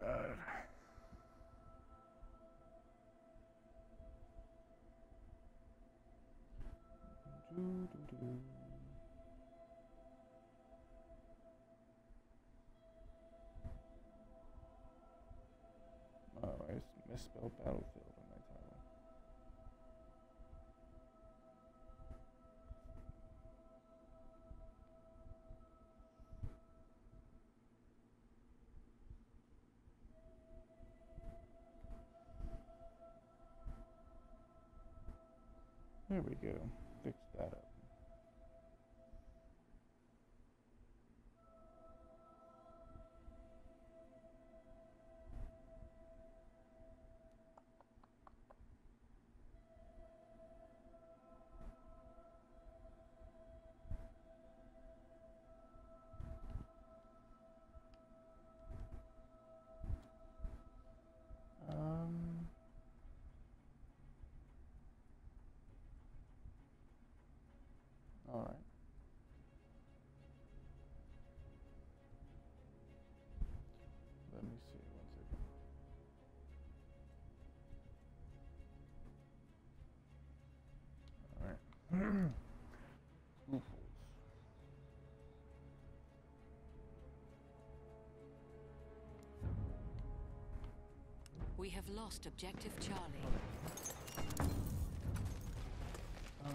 God. Oh, I misspelled battlefield. There we go. Fix that up. All right. Let me see one second. All right. Loopholes. We have lost objective Charlie. Um,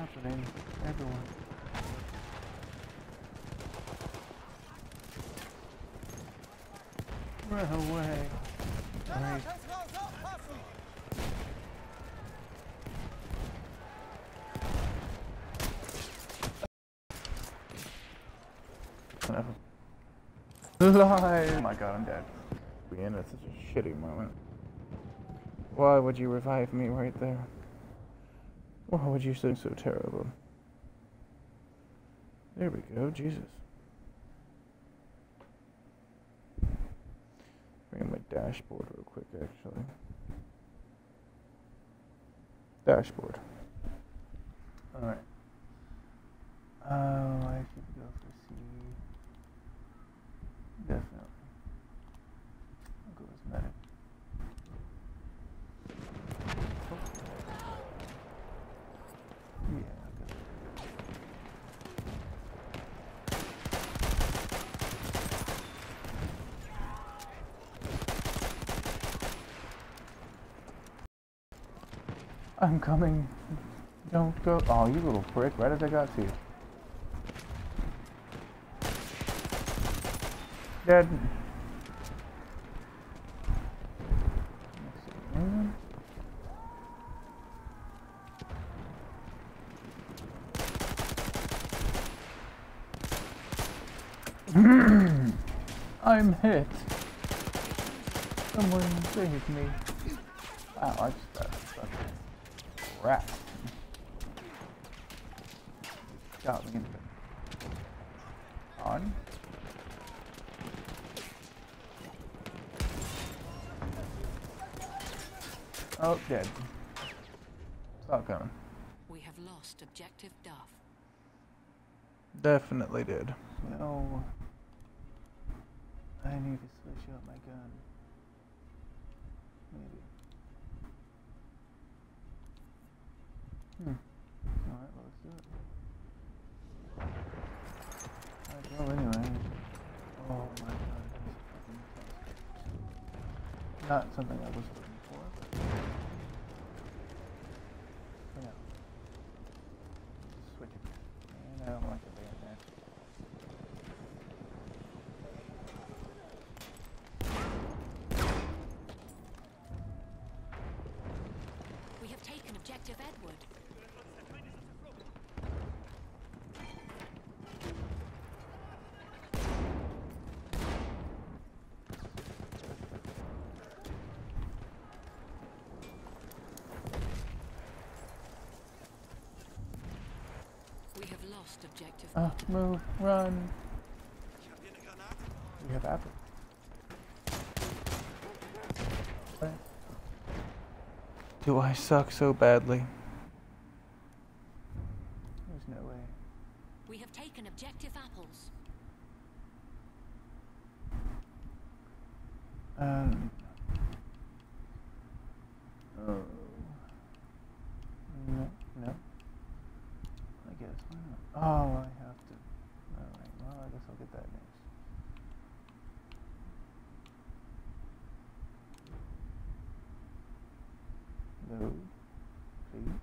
happening? Everyone. Run away. Right. Lie. Oh my god, I'm dead. We ended such a shitty moment. Why would you revive me right there? Why would you say so terrible? There we go, Jesus. Bring in my dashboard real quick, actually. Dashboard. Alright. Oh, I should go for C. Definitely. I'll go as medic. Yeah, I'll go. I'm coming. Don't go. Oh, you little prick. Right as I got to you. Dead. I'm hit. Someone save me. Wow, I just fucking crap. Got me in the on. Oh, dead. Stop coming. We have lost objective Duff. Definitely did. No. I need to switch out my gun. Maybe. Hmm. Alright, well, let's do it. Alright, well, anyway. Oh my god, close. Not something I was looking for, but. For. Switch it. And I don't like it being there. We have taken objective Edward. Uh, move, run. We have apples. What? Do I suck so badly? There's no way. We have taken objective apples. Um. Oh. No, no. I guess why not? Oh, I have to. Alright, well, I guess I'll get that next. No. Please.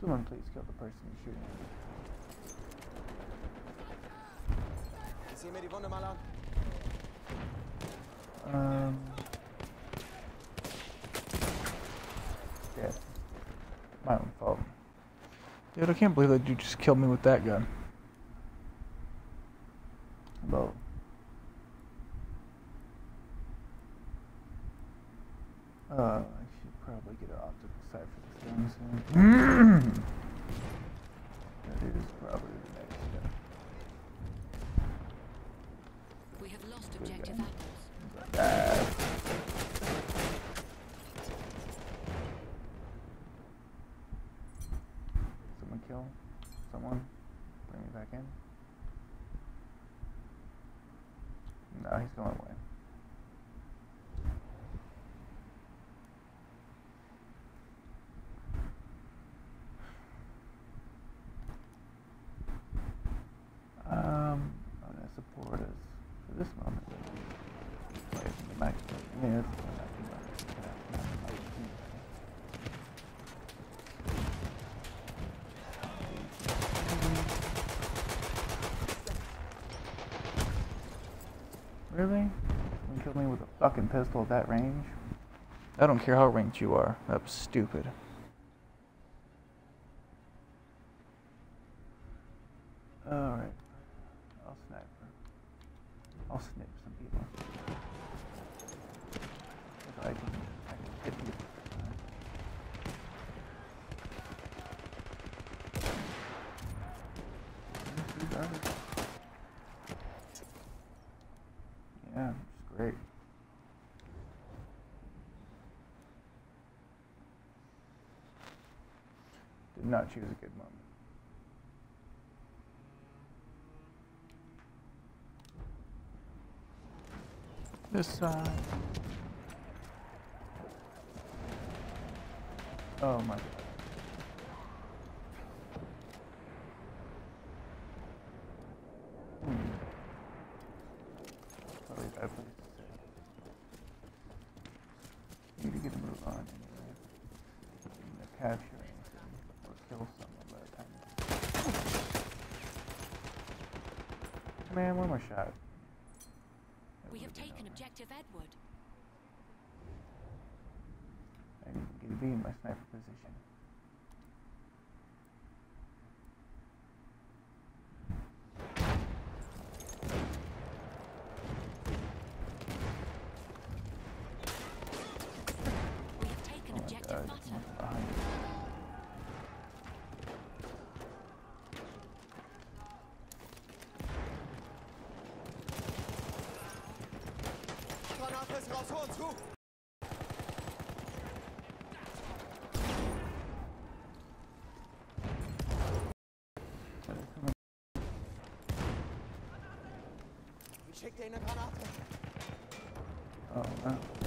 Someone please kill the person you're shooting at. Ich sehe mir die Wunde mal an. Um. Yeah. My own fault. Dude, I can't believe that you just killed me with that gun. Well. Uh, I should probably get an optical sight for this thing soon. that is probably the next step. We have lost we objective go. apples. Ah. Someone kill someone? Bring me back in? No, he's going away. Um, I'm gonna support us for this moment. Wait, the max. Yeah, it's the max. Really? You kill me with a fucking pistol at that range? I don't care how ranked you are. That was stupid. Alright. I'll sniper. I'll snip some people. If I can, I can hit you. These others. Yeah, it's great. Did not choose a good moment. This side. Oh my god. Hmm. Probably a bad place to say. Need to get a move on anyway. I'm gonna capture anything or kill someone by the time. Man, one more shot. We have taken objective Edward. Need to be in my sniper position. aufs Horn zu! Und schickt ihr eine Granate. Oh, ne?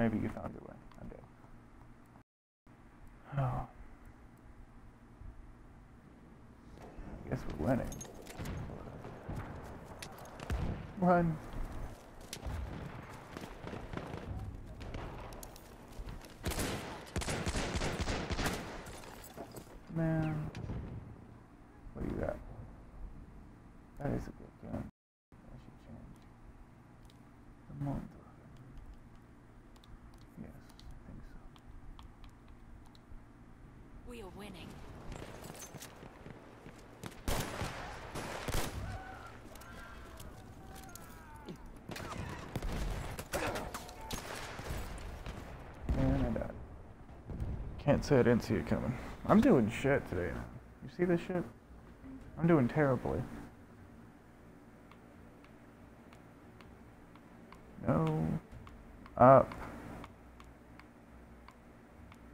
Maybe you found your way. I'm dead. Oh. I guess we're winning. Run. Man. What do you got? That is a good gun. I should change. The Montauk. Yes, I think so. We are winning. Can't say I didn't see it coming. I'm doing shit today. You see this shit? I'm doing terribly. No. Up.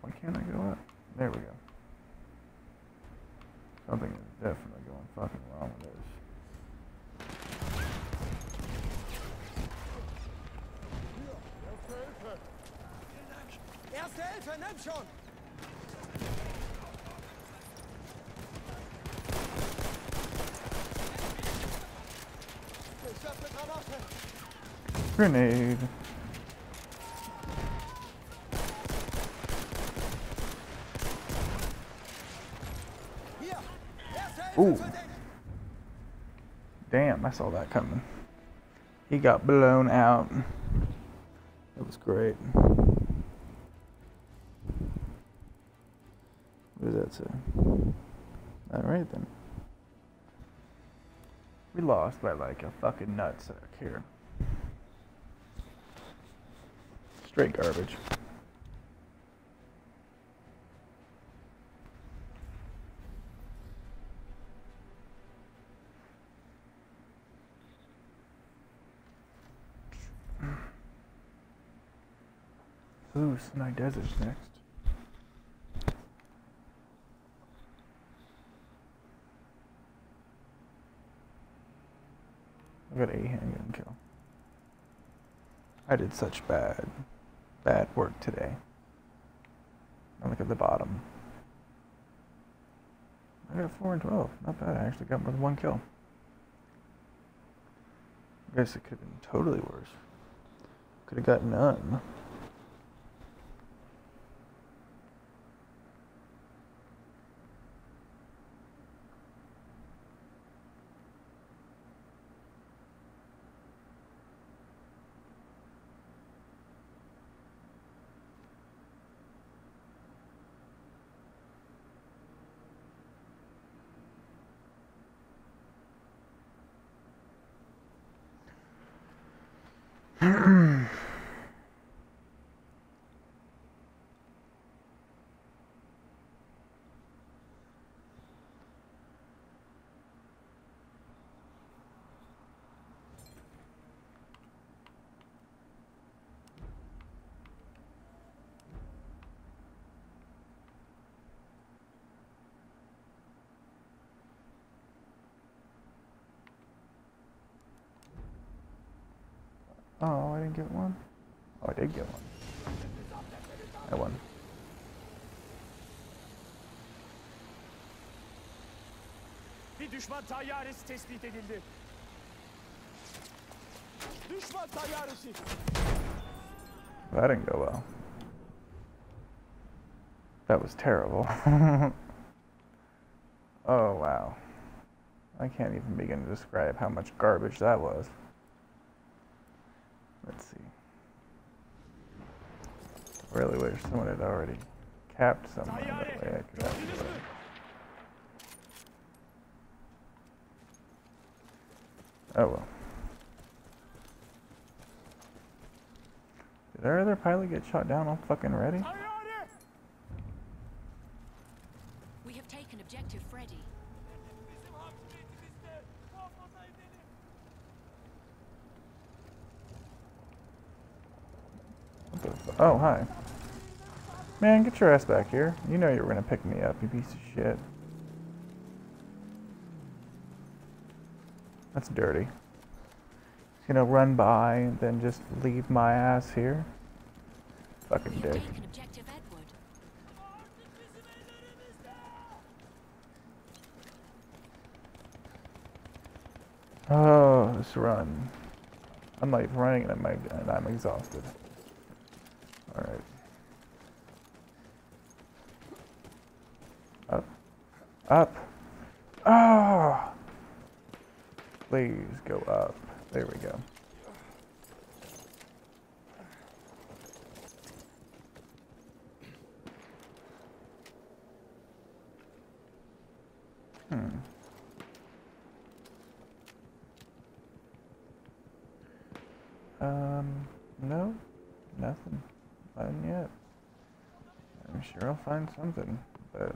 Why can't I go up? There we go. Something is definitely going fucking wrong with this. Erste Hilfe, nimm schon! Ich öffne Granate! Grenade. Ooh. Damn, I saw that coming. He got blown out. It was great. What does that say? Alright then. We lost by like a fucking nutsack here. Straight garbage. Ooh, Sinai Desert's next. I got a handgun kill. I did such bad, bad work today. Look at the bottom. I got 4 and 12. Not bad. I actually got more than one kill. I guess it could have been totally worse. Could have got none. Oh, I didn't get one. Oh, I did get one. I won. Bir düşman tayyaresi tespit edildi. Düşman tayyaresi. That didn't go well. That was terrible. oh, wow. I can't even begin to describe how much garbage that was. Let's see. Really wish someone had already capped someone. That way I could have? Oh well. Did our other pilot get shot down all fucking ready? Tayyare. We have taken objective Freddy. Bizim hakimiyetimizde. Muhafaza edelim. What the fu- Oh, hi. Man, get your ass back here. You know you were gonna pick me up, you piece of shit. That's dirty. You know, run by and then just leave my ass here. Fucking dick. taken objective Edward. Artık bizim ellerimizde. Oh, this run. I'm like running and I'm, and I'm exhausted. Alright. Up. Up. Ah! Please go up. There we go. Hmm. Um, no, nothing. Nothing yet. I'm something, but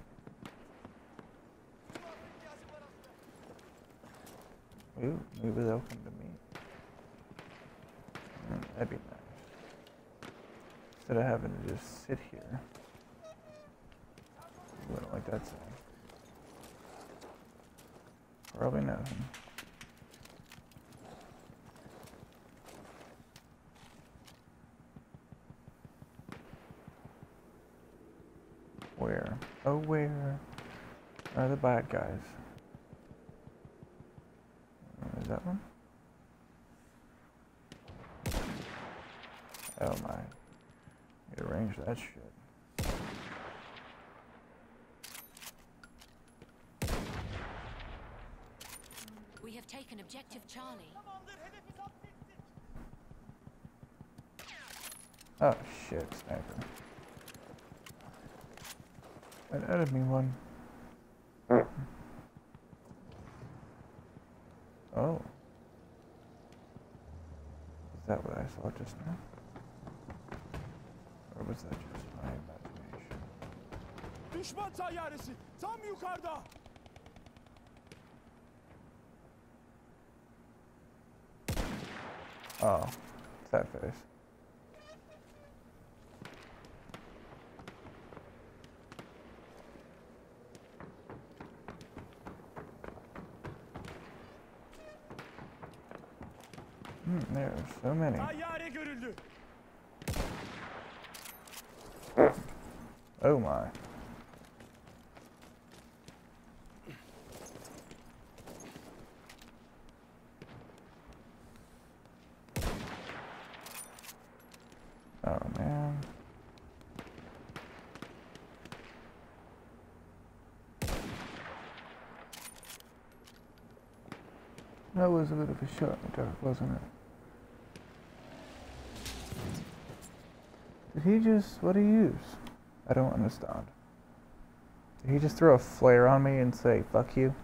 ooh, maybe they'll come to me. Mm, that'd be nice. Instead of having to just sit here. Ooh, I don't like that sound. Probably nothing. Where? Oh, where are the bad guys? Uh, Is that one? Oh my. To arrange that shit. We have taken objective Charlie. Tamamdır hedefi zapt ettik. Oh shit, sniper. An enemy one. Oh. Is that what I saw just now? Or was that just my imagination? Düşman tayyaresi tam yukarıda. Oh, sad face. Hmm, there are so many. Oh my. Oh man. That was a bit of a shot in the dark, wasn't it? Did he just, what did he use? I don't understand. Did he just throw a flare on me and say, fuck you?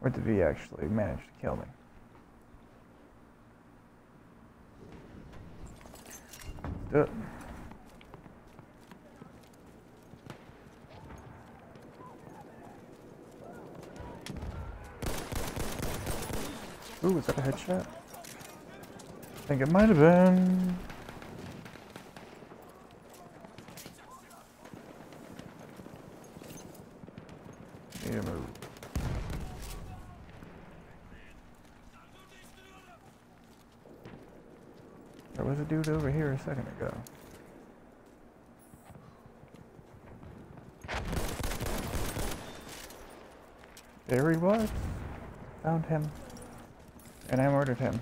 Or did he actually manage to kill me? Let's do it. Ooh, was that a headshot? I think it might have been. To move. There was a dude over here a second ago. There he was. Found him. And I murdered him.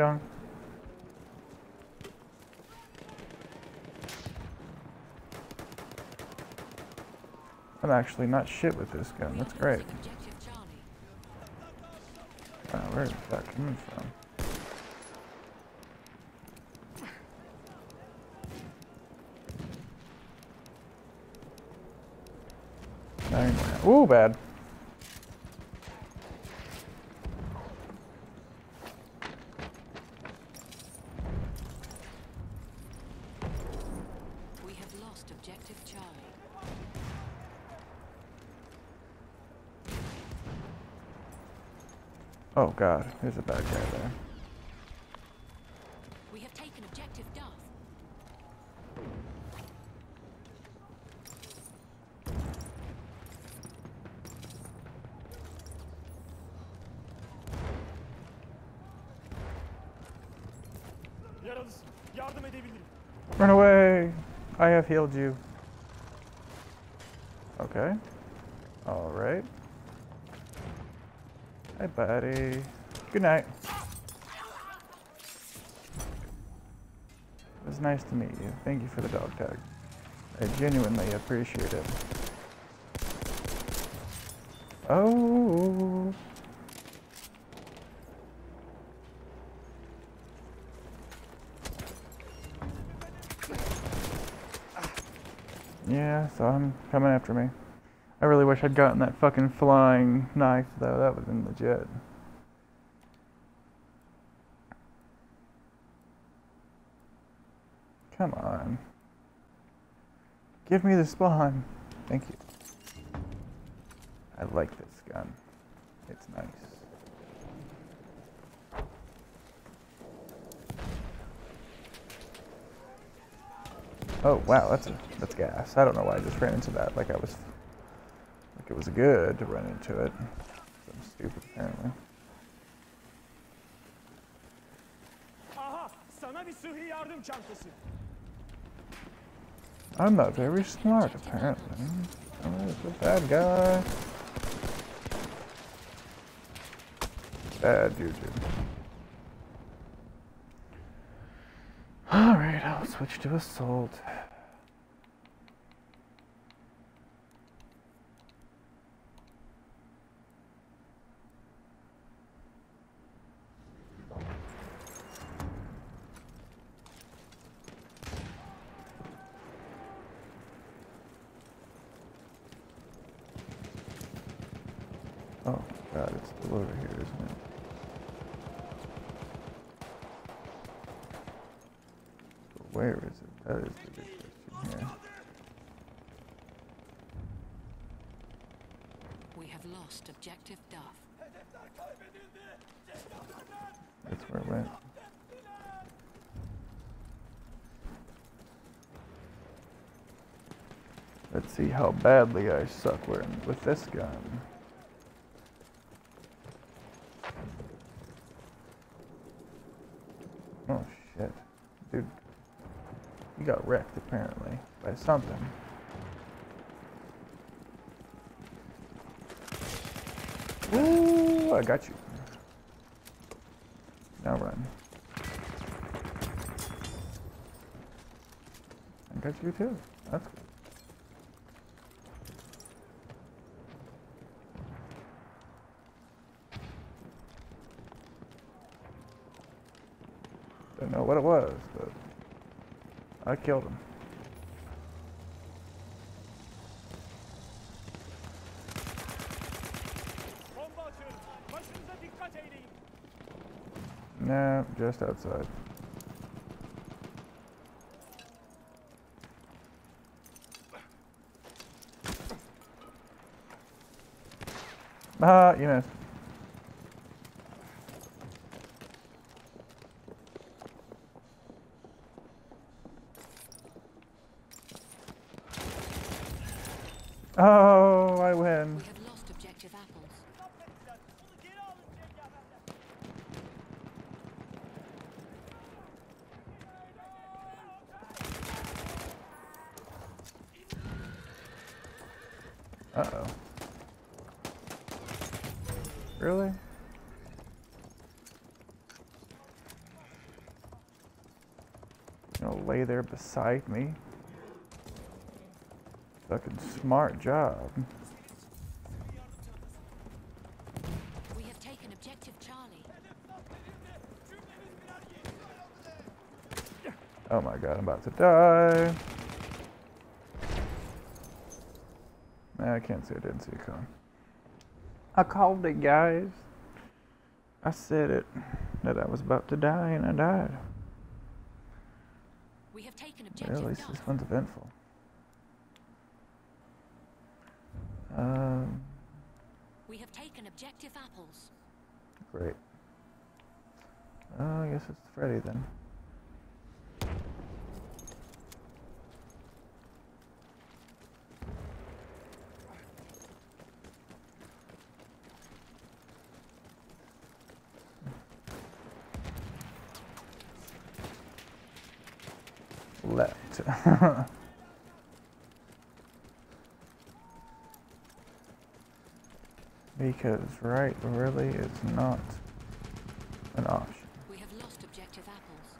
Dong. I'm actually not shit with this gun. That's great. Wow, where is that coming from? Ooh, bad. We have lost objective Charlie. Oh god, there's a bad guy there. We have taken objective Duff. Yaralısın. Yardım edebilirim. Run away! I have healed you. Okay. Alright. Hi, buddy. Good night. It was nice to meet you. Thank you for the dog tag. I genuinely appreciate it. Oh. Yeah, so I'm coming after me. I really wish I'd gotten that fucking flying knife though. That would have been legit. Come on. Give me the spawn. Thank you. I like this gun. It's nice. Oh wow, that's a, that's gas. I don't know why I just ran into that. Like I was, like it was good to run into it. I'm stupid apparently. Aha! Sana bir sıhhi yardım çantası. I'm not very smart apparently. I'm a bad guy. Bad juju. Alright, I'll switch to assault. Oh god, it's still over here, isn't it? But where is it? That is the big question here. We have lost objective Duff. That's where it went. Let's see how badly I suck with with this gun. Oh shit. Dude. You got wrecked apparently by something. Ooh, I got you. Now run. I got you too. That's good. Don't know what it was, but I killed him. Just outside. Ah, you missed. Oh, I win. We have lost objective apples. Affettiler. Onu geri alın cengaverler. Uh-oh. Really? You know, lay there beside me. Fucking smart job. We have taken objective Charlie. Oh my god, I'm about to die. Nah, I can't say I didn't see it coming. I called it, guys. I said it, that I was about to die, and I died. Least this one's eventful. Um, We have taken objective apples. great. Oh, I guess it's Freddy then. Left. because right really is not an option. We have lost objective apples.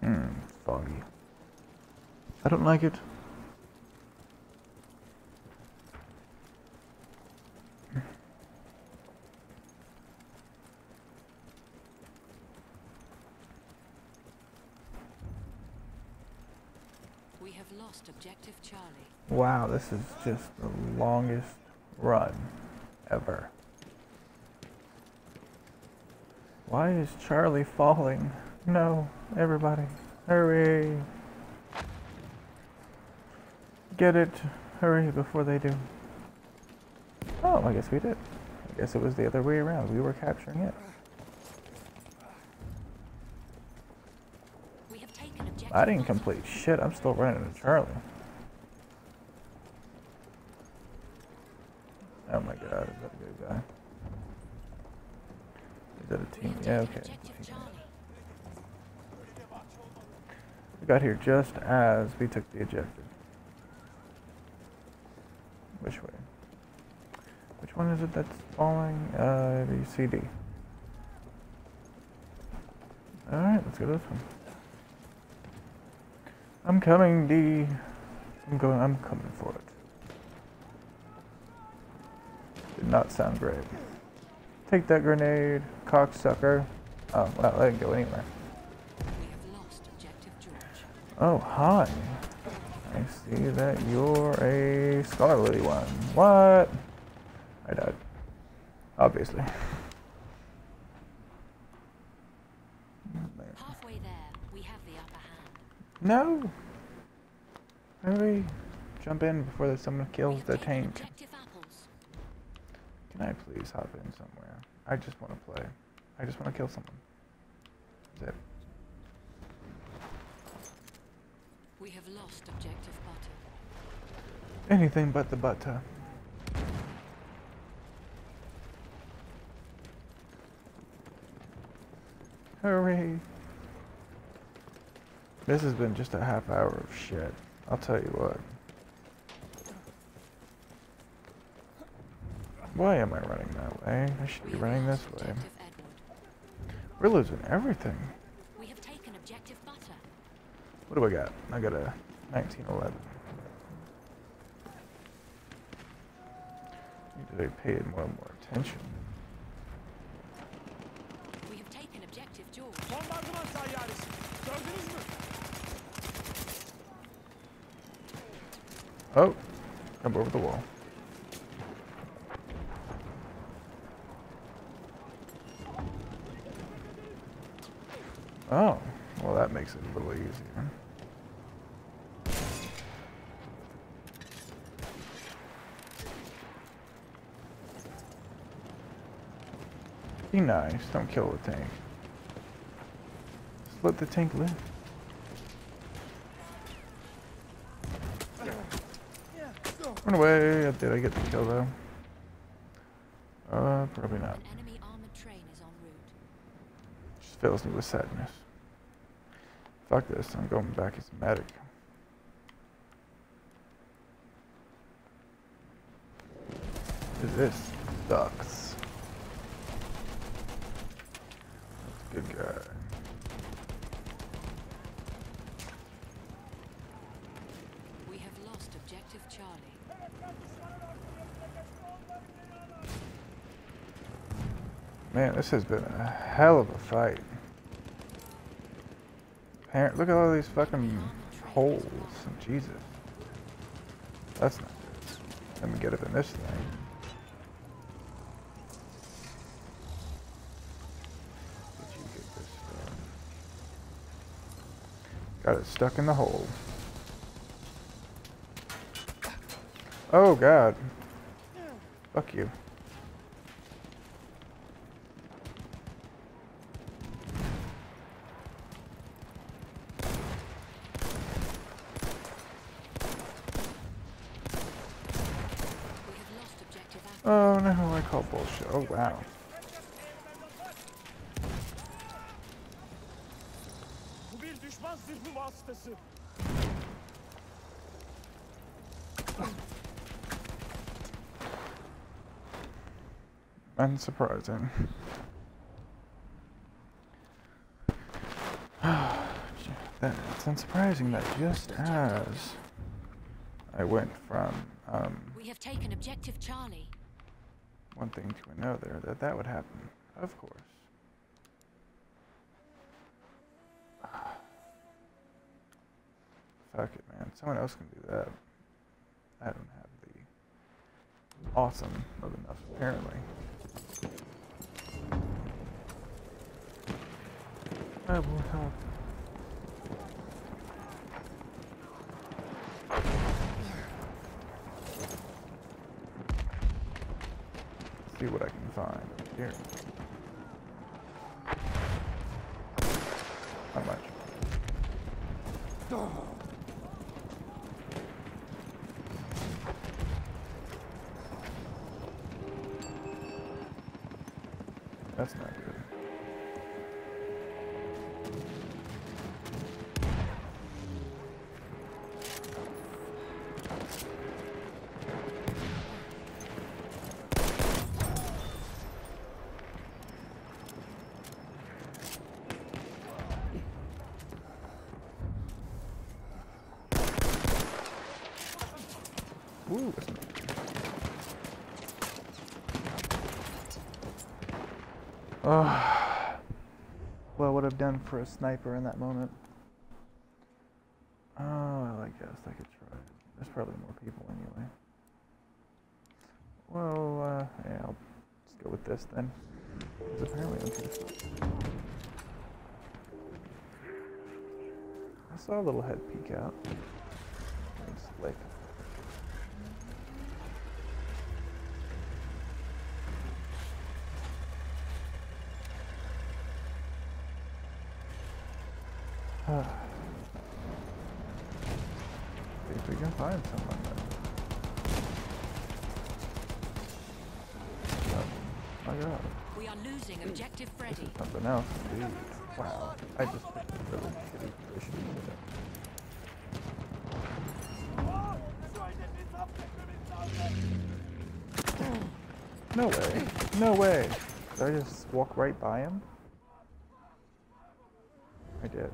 Hmm. I don't like it. lost objective Charlie. Wow, this is just the longest run ever. Why is Charlie falling? No, everybody, hurry. Get it, hurry before they do. Oh, I guess we did. I guess it was the other way around. We were capturing it. We have taken I didn't complete shit. I'm still running to Charlie. Oh my god, is that a good guy? Is that a We team? have Yeah, taken okay. objective Charlie. We got here just as we took the objective. Which way? Which one is it that's falling? Uh, the CD. Alright, let's go to this one. I'm coming, D. I'm going, I'm coming for it. Did not sound great. Take that grenade, cocksucker. Oh, well, that didn't go anywhere. Oh, hi. I see that you're a scholarly one. What? I died. Obviously. Halfway there, we have the upper hand. No! Hurry. Jump in before someone kills the tank. Can I please hop in somewhere? I just want to play. I just want to kill someone. That's it. We have lost objective butter. Anything but the butter. Hurry. This has been just a half hour of shit. I'll tell you what. Why am I running that way? I should be running this way. We're losing everything. We have taken objective butter. What do I got? I got a 1911. To be paid more and more attention. We have taken objective George. Bombardıman tayyaresi. Gördünüz mü? Oh, jump over the wall. Oh, well that makes it a little easier. Be nice, don't kill the tank. Just let the tank live. Run away. Did I get the kill though? Uh, probably not. An enemy armored train is en route. Just fills me with sadness. Fuck this. I'm going back as a medic. This sucks. That's a good guy. We have lost objective Charlie. Man, this has been a hell of a fight. Look at all these fucking holes. Jesus. That's not good. Let me get up in this thing. Got it stuck in the hole. Oh god. Fuck you. We have lost objective apple. Oh no, I call bullshit. Oh wow. Bu bir düşman. Unsurprising. That's unsurprising that just as I went from um, We have taken objective Charlie. Thing to another, that that would happen. Of course. Fuck it, man. Someone else can do that. I don't have the awesome of enough, apparently. I will help. See what I can find here. Not much. That's not good. Ooh, that's not Oh, what would have done for a sniper in that moment? Oh, well, I guess I could try. There's probably more people anyway. Well, uh, yeah, I'll just go with this then. Because apparently. I saw a little head peek out. It's slick. See if we can find someone then. Oh, my god. We are losing This is something else, indeed. Wow. I just really shitty position for it. No way. No way. Did I just walk right by him? I did.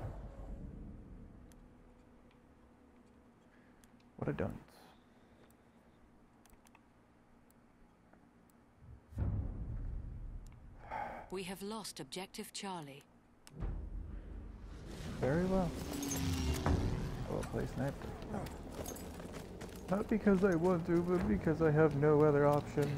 What a dunce. We have lost objective Charlie. Very well. I will play sniper. Not because I want to, but because I have no other option.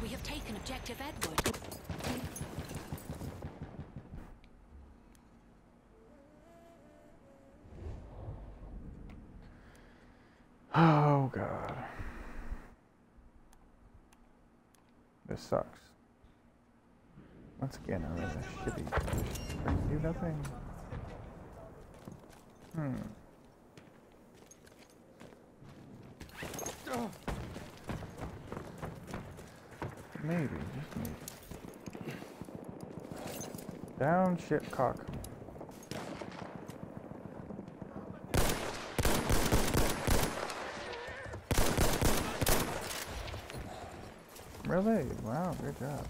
We have taken objective Edward. Oh god. This sucks. Once again, I'm in a shitty position. I can do nothing. Hmm. Maybe, just maybe. Down shit cock. Really? Wow, good job.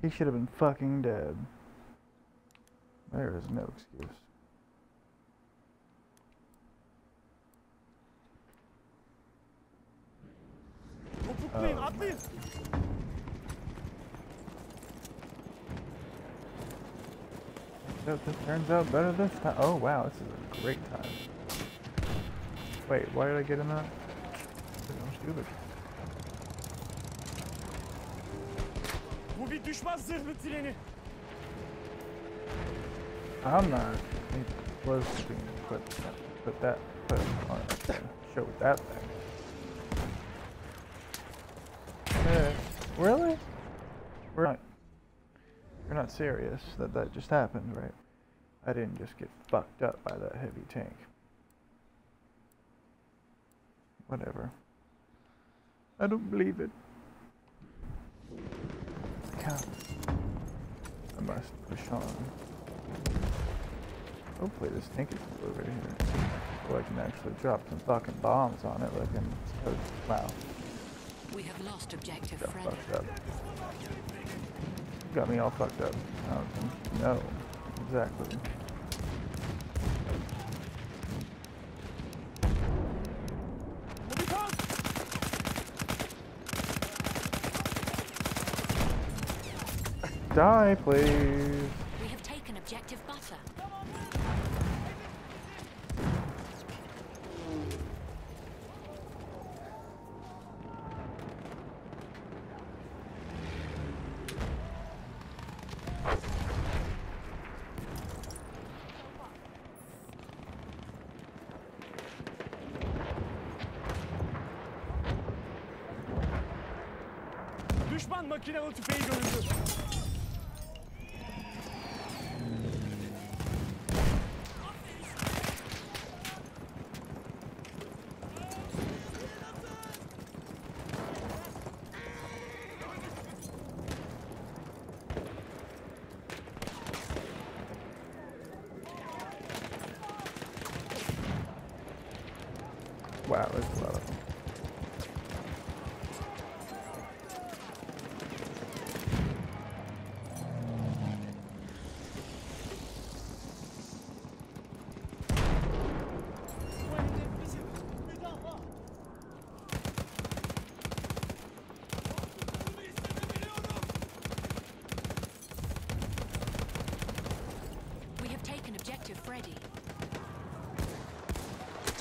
He should have been fucking dead. There is no excuse. Topuklayın, atlayın. Yep, this turns out better this time. Oh wow, this is a great time. Wait, why did I get in that? I'm stupid. Bu bir düşman zırhlı treni. I'm not. Was being put, put that, put on show that thing. Yeah, really? We're not. You're not serious that that just happened, right? I didn't just get fucked up by that heavy tank. Whatever. I don't believe it. God. I must push on. Hopefully this tank is over here. So I can actually drop some fucking bombs on it like in oh, wow. We have lost objective Got Freddy. fucked up. Got me all fucked up. Um, no. Exactly. Die, please.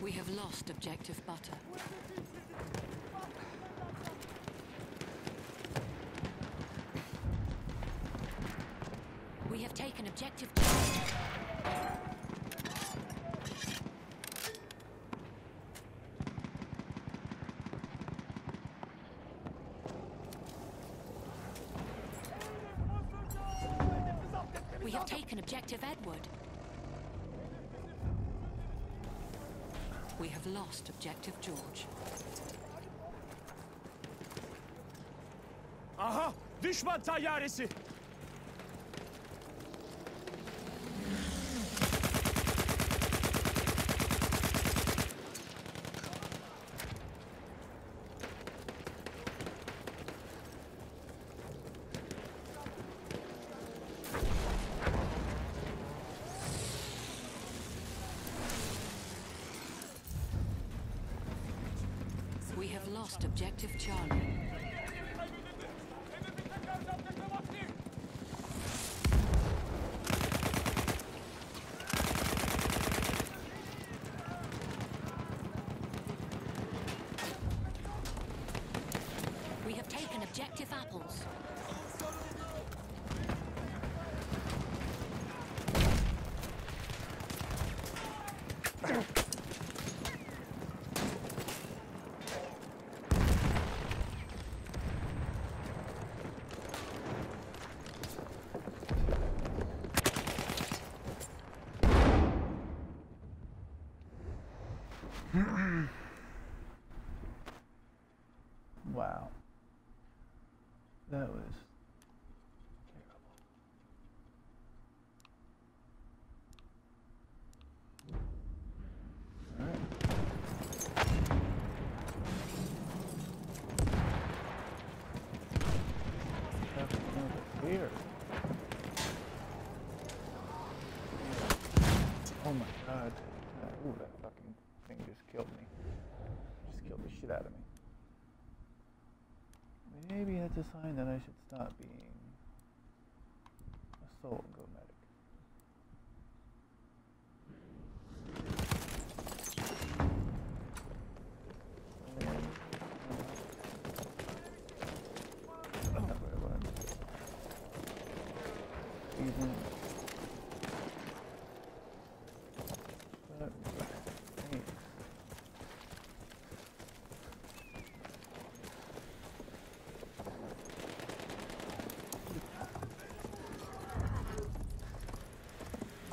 We have lost objective butter. We have taken objective We have taken objective Edward. Have lost objective George. Aha! Düşman tayyaresi! Objective Charlie. We have taken objective apples. Wow. That was terrible. Alright. here. Oh my god. Uh, ooh, that fucking thing just killed me. Just killed the shit out of me. Maybe that's a sign that I should stop being a soul and go medic. That's not what I wanted. Even- But, hey.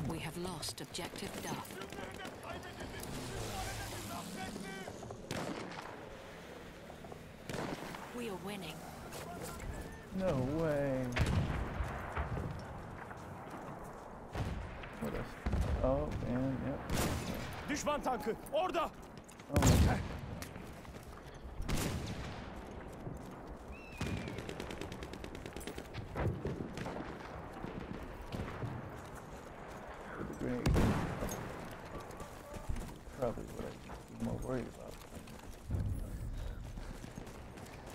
We have lost objective Duff. We are winning. No way. What else? Oh, and yep. Düşman tankı orada. Oh my god. With the grenade. Probably what I'm more worried about.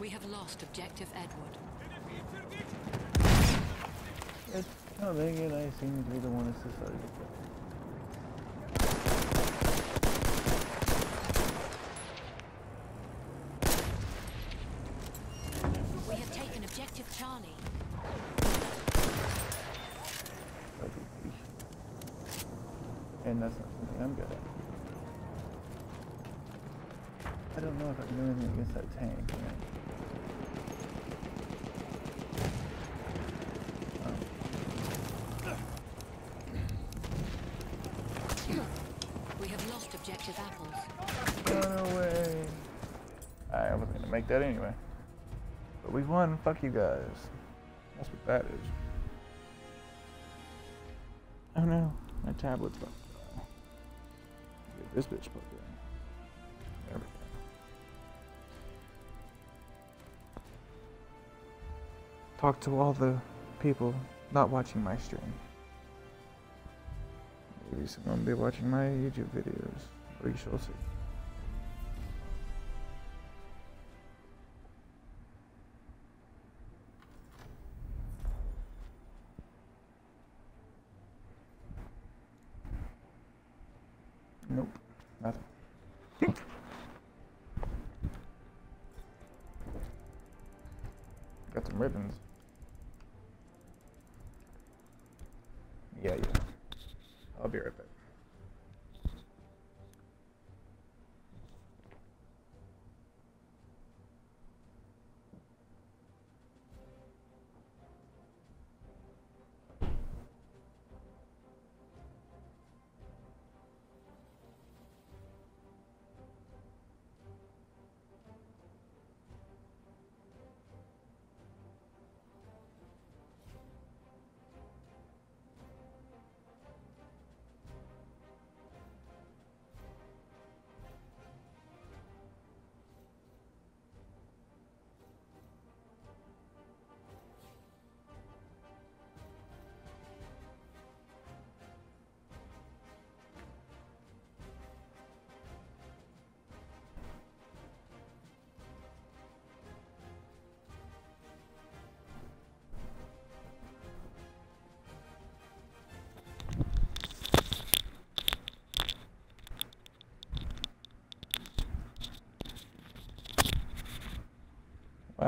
We have lost objective Edward. It's coming and I seem to be the one that's decided to kill. We have taken objective Charlie. That'd be patient. And that's not something I'm good at. I don't know if I can do anything against that tank, man. We have objective apples. Run away. I wasn't gonna make that anyway. But we won. Fuck you guys. That's what that is. Oh no, my tablet's about to die. Get this bitch plugged in. There we go. Talk to all the people not watching my stream. Maybe someone will be watching my YouTube videos. We shall see.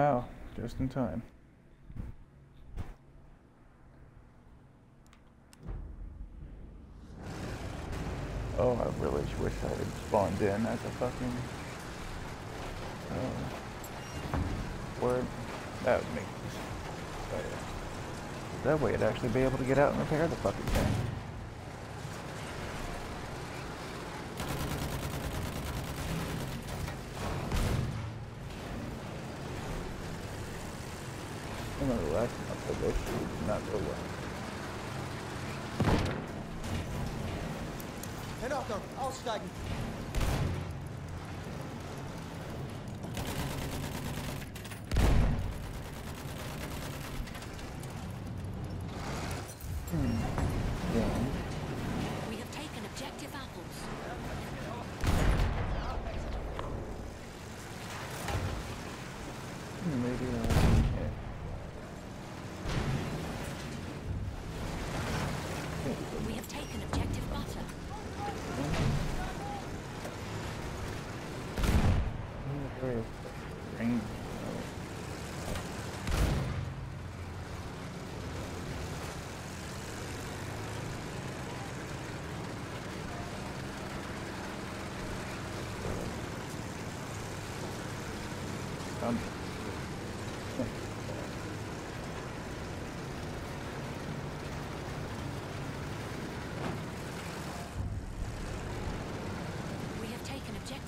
Wow, just in time. Oh, I really wish I had spawned in as a fucking uh, word. That would make this better. That way I'd actually be able to get out and repair the fucking thing. I'm gonna for this should not go well. In Ordnung,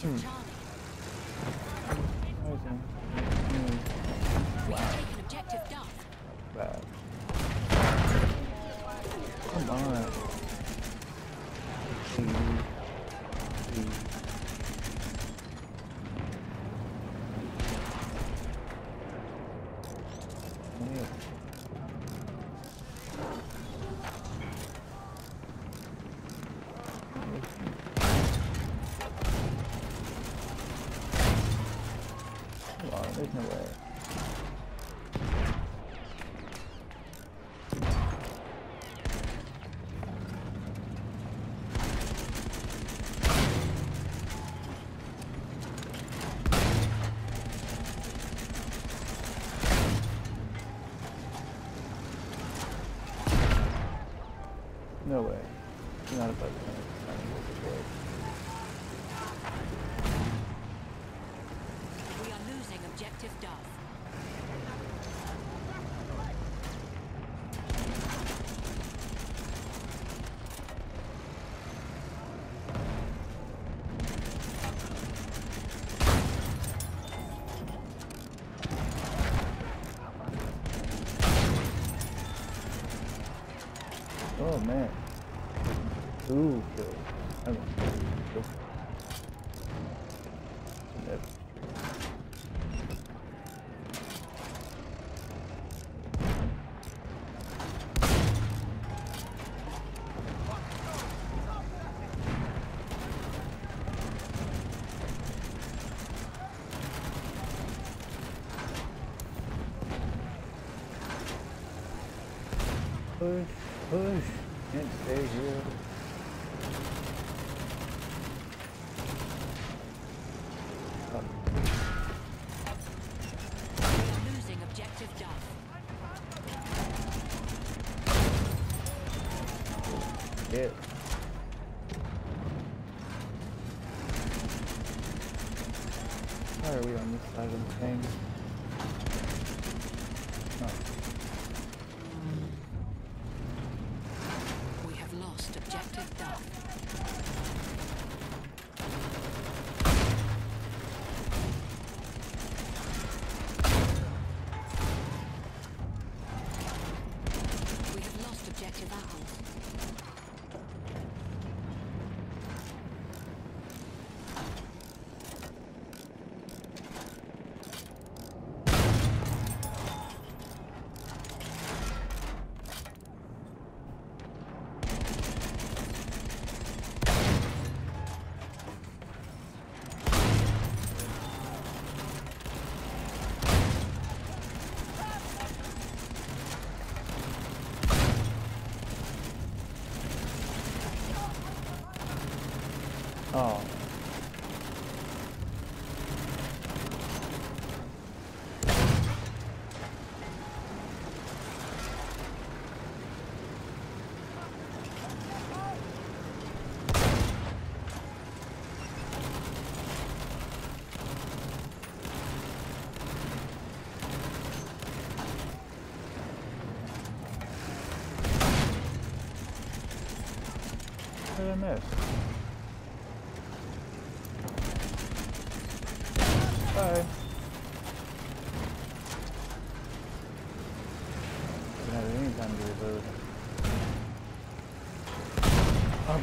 嗯。not a bug. We are losing objective Duff. Ooh.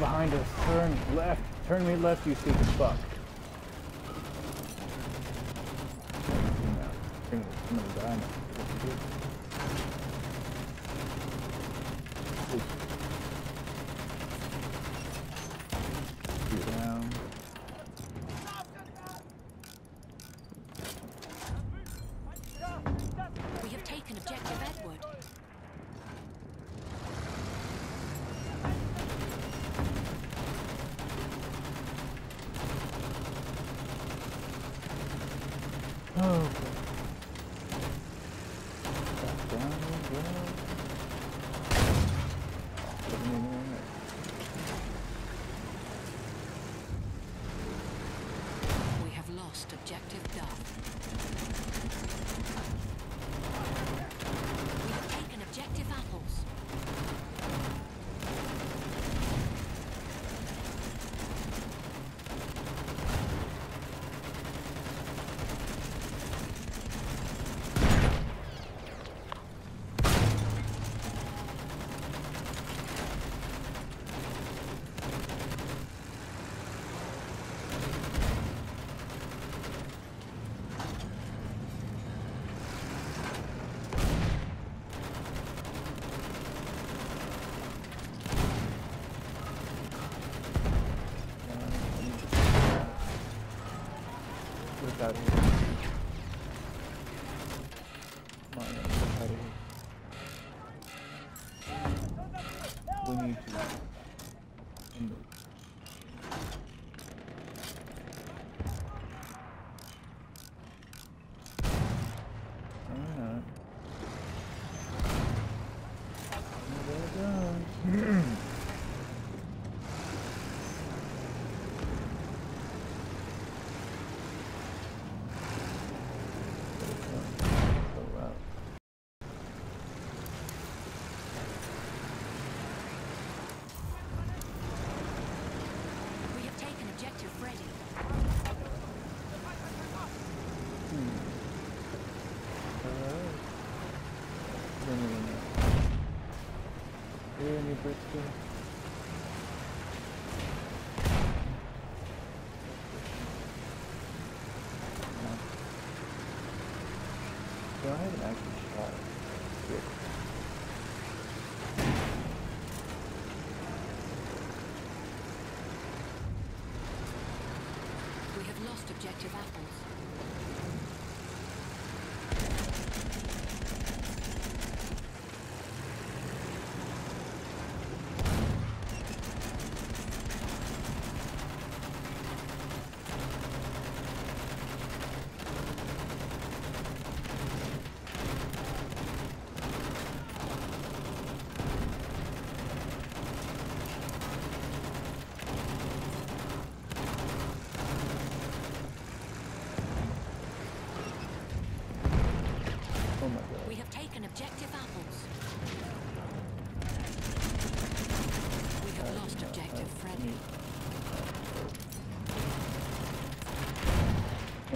behind us. Turn left. Turn me left, you stupid fuck. First objective done.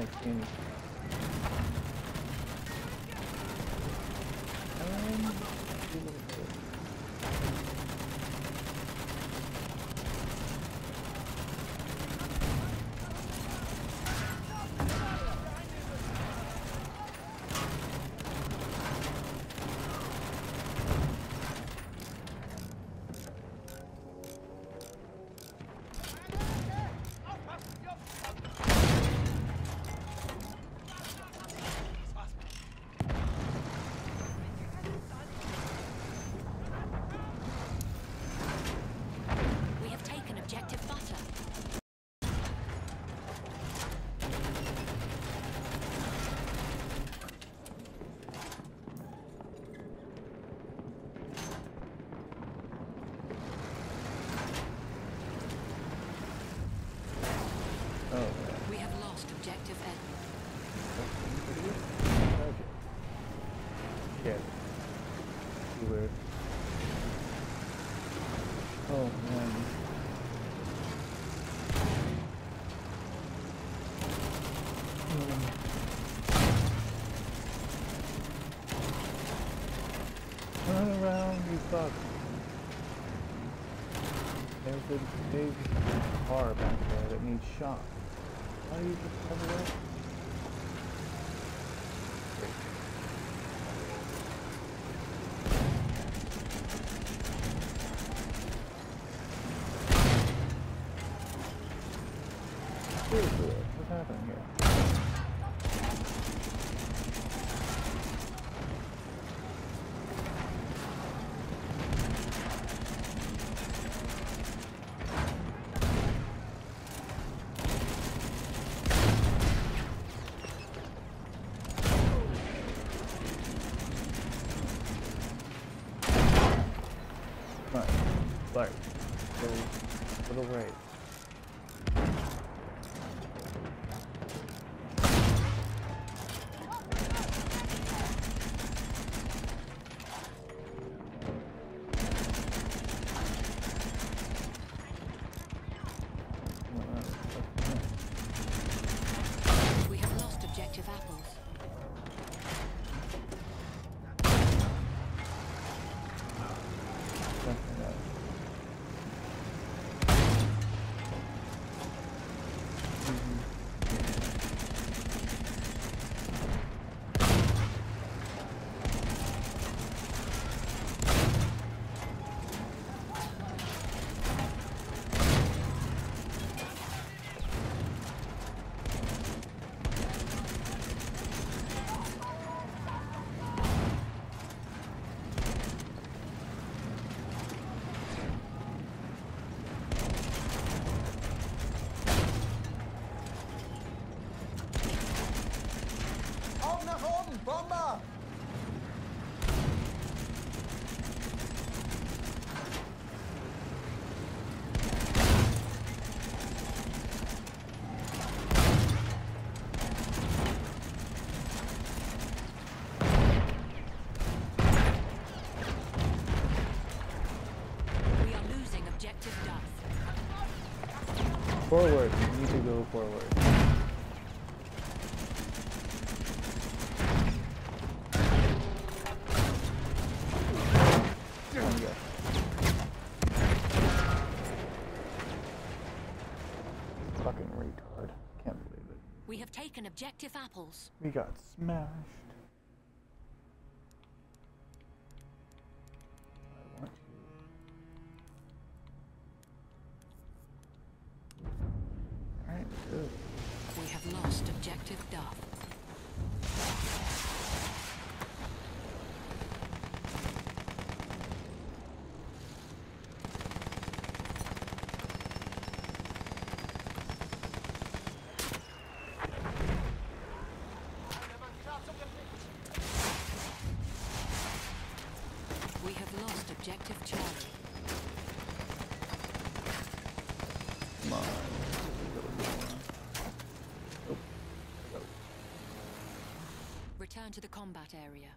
next game. There's a big car back there that needs shot. Why do you just bomba! Forward, you need to go forward. Objective apples. We got smashed. I want you. Alright, good. We have lost objective Duff. We have lost objective Charlie. Come on. A little bit more. Oh. Go. Return to the combat area.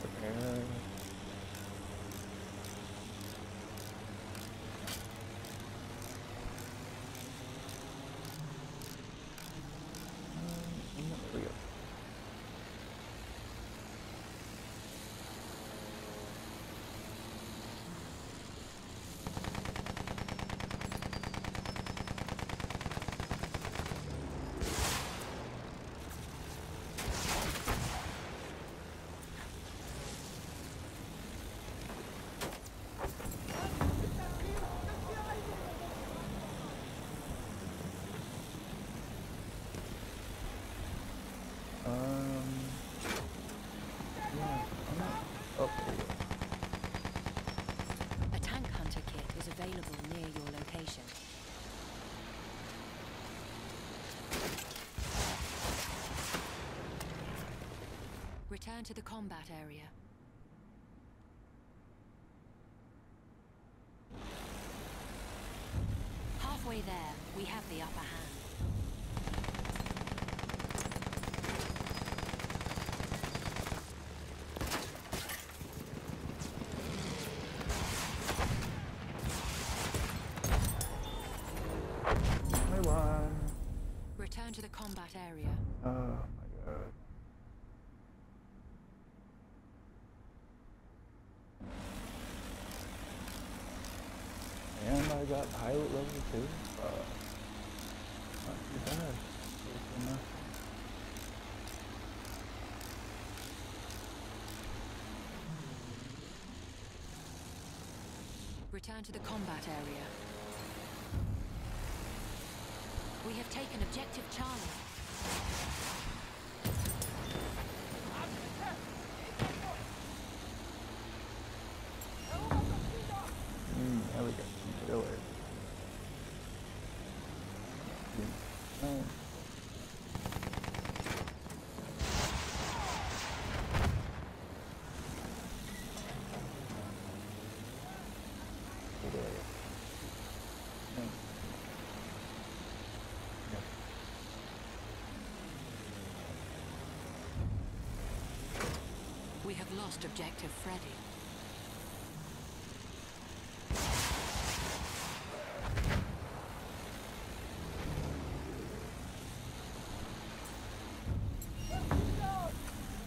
Prepare. Um, no, there we go. Um. Yeah. I'm not. Oh, there you go. A tank hunter kit is available near your location. Return to the combat area. Halfway there, we have the upper hand. Return to the combat area. Oh my god. And I got pilot level too. Uh, not too bad. Return to the combat area. We have taken objective Charlie. Mm, there we go. Some filler. Mm, oh. Filler. Mm. Yep. We have lost objective Freddy.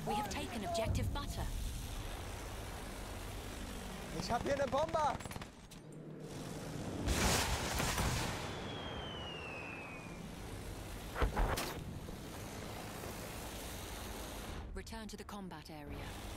We have taken objective Butter. Ich hab hier eine Bombe! Return to the combat area.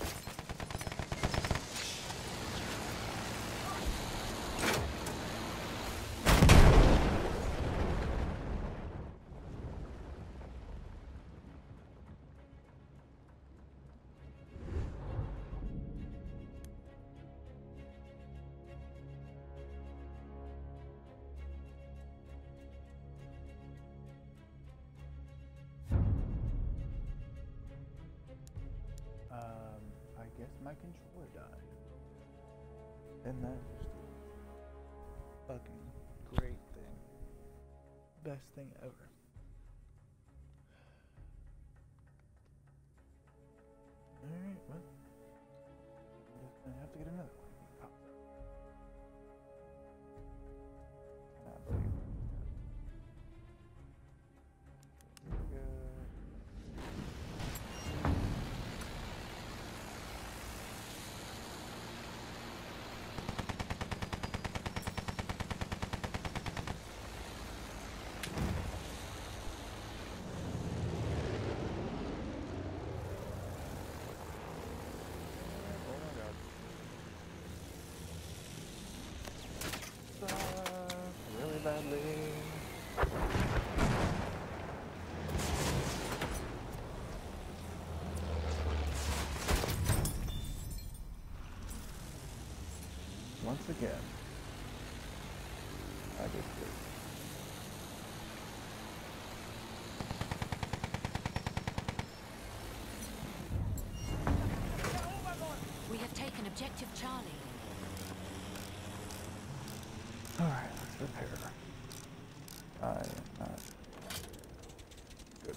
my controller died. And that's just a fucking great thing. Best thing ever. Badly. Once again, I just did. We have taken objective Charlie. Alright, let's repair. I am not good.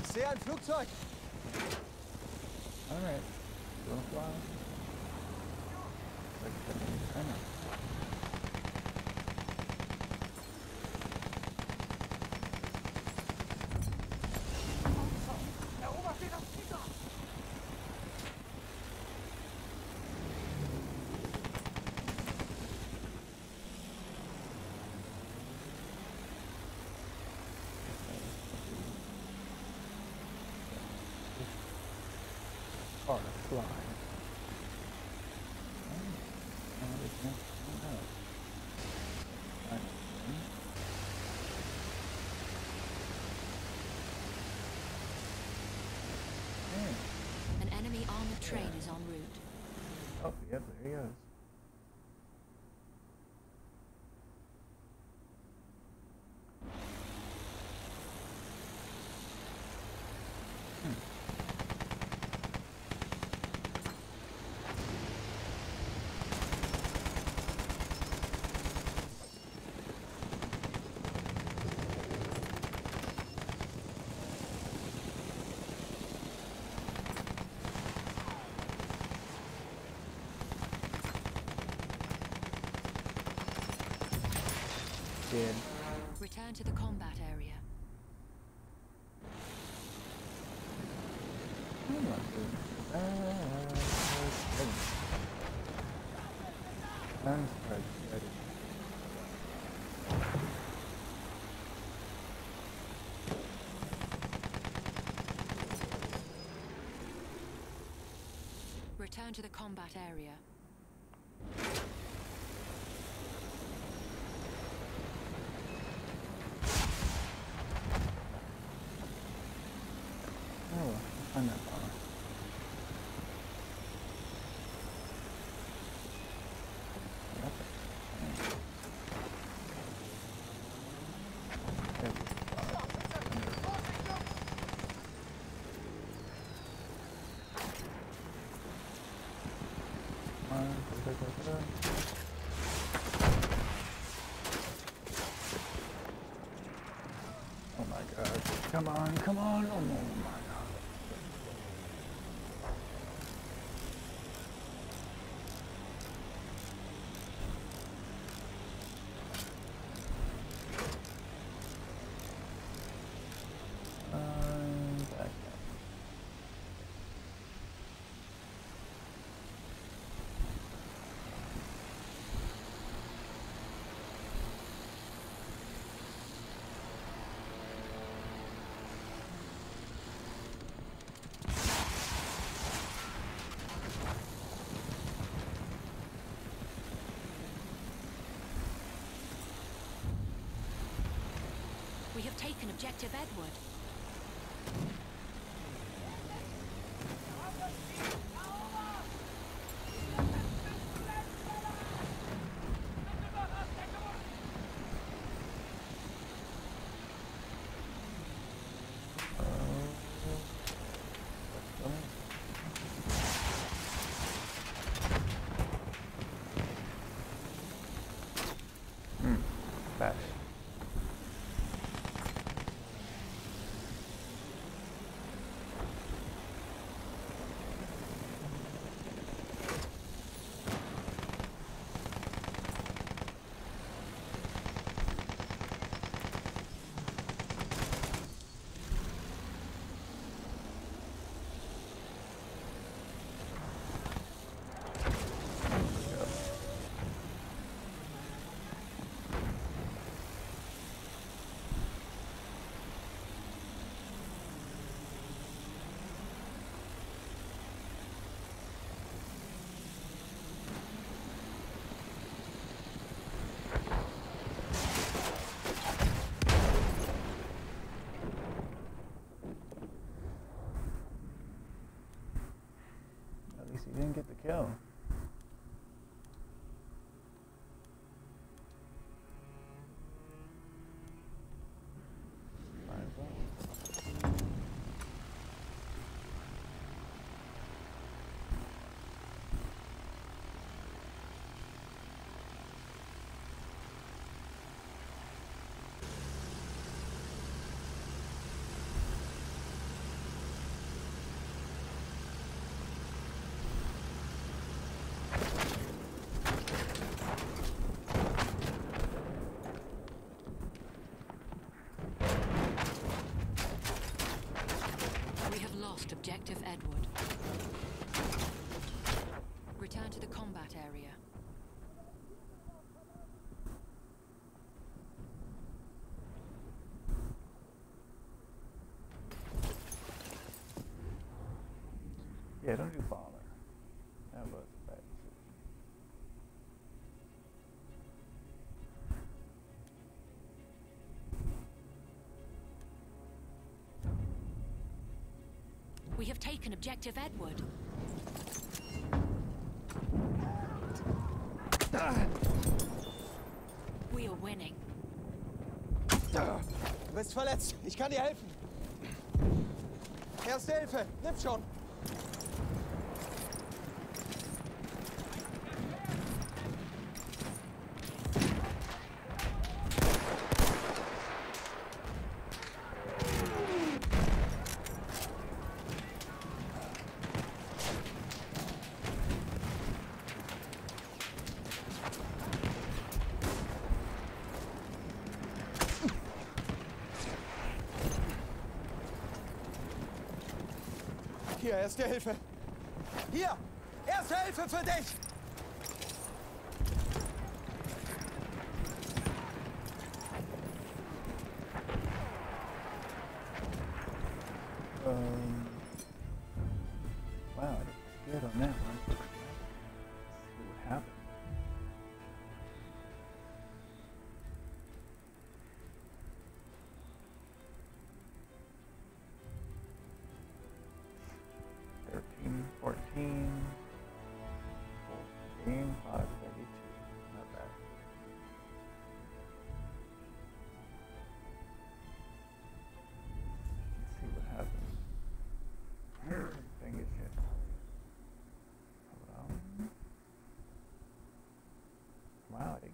Ich sehe ein Flugzeug. Alright. You wanna fly? Like, I know. Or fly. An enemy armored train is en route. Oh, yep, there he is. Dead. Return to the combat area. Return to the combat area. Oh, well, I'm not far. Oh my god. Come on, come on. Oh taken objective Edward. back. Yep. At least he didn't get the kill. Might as well. We have lost objective Edward. Return to the combat area. Yeah, don't do bomber. Taken objective Edward. We are winning. Du bist verletzt. Ich kann dir helfen. Erste Hilfe. Nimm schon. Hier, erste Hilfe. Hier, erste Hilfe für dich.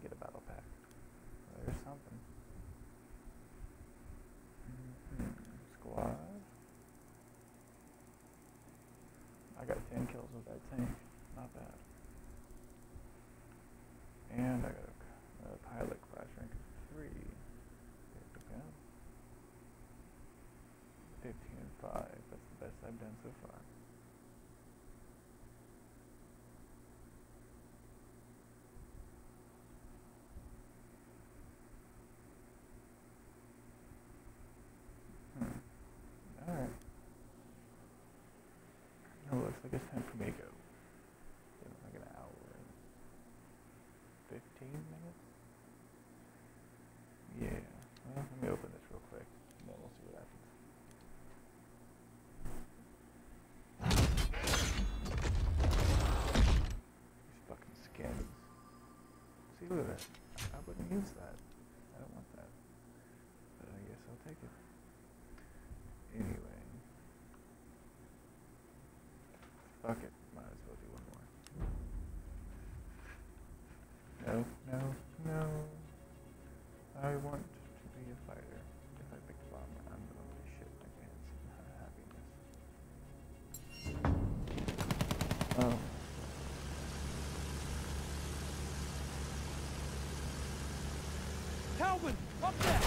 Get a battle pack. There's something. Squad. I got 10 kills with that tank. Not bad. And I got a, a pilot class rank of 3. Picked 15 and 5. That's the best I've done so far. Hmm. Alright. Like it's time for me to go. Been like an hour and 15 minutes? Yeah. Well, let me open this real quick, and then we'll see what happens. These fucking skins. See, look at that. I wouldn't use that. Oh. Calvin, up there!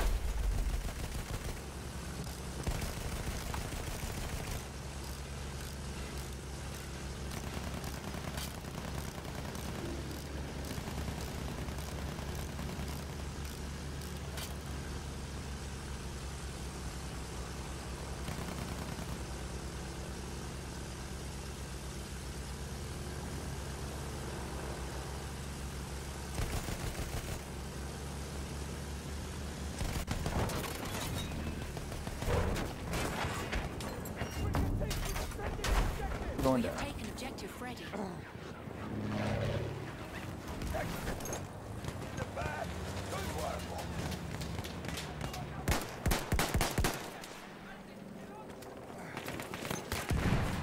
We're going down. have taken objective Freddy.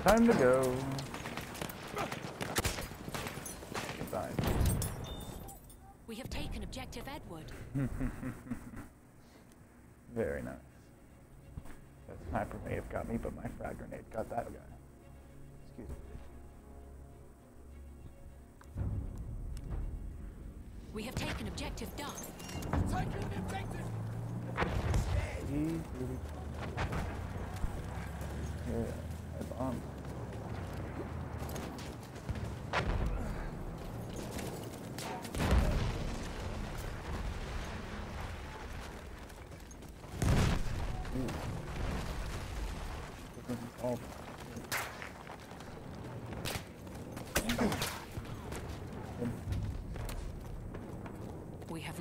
Time to go. Goodbye. We have taken objective Edward. Very nice. That sniper may have got me, but my frag grenade got that guy. He's really Yeah, I bombed. Ooh. This is all- We have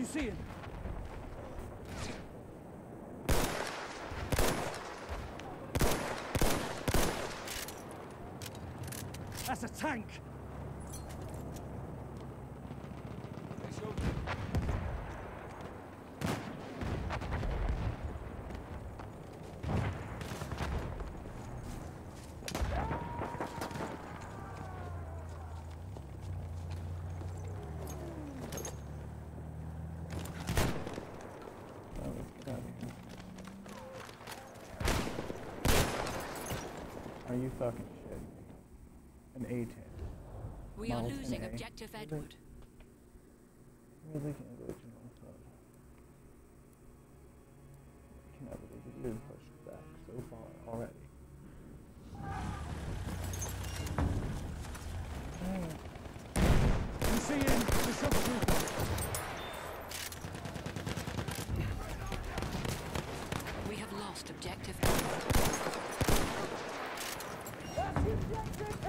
scout, see him? That's a tank! Oh, let's get out of here. Are you fucking shit? An A10. We are losing objective Edward. Really can't believe you know so. Cannot believe you did back so far already. You see him? The shock! We have lost objective Edward. Are you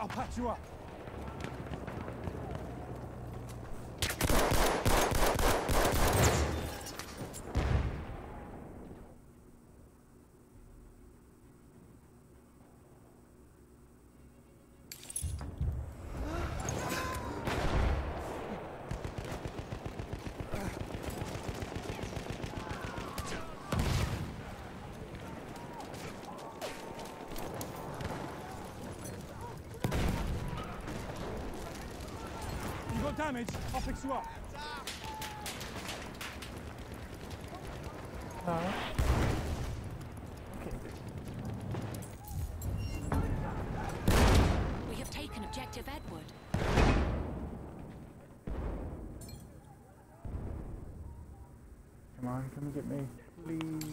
I'll patch you up. damage, I'll fix you up. Uh -huh. Come on, come and get me, please.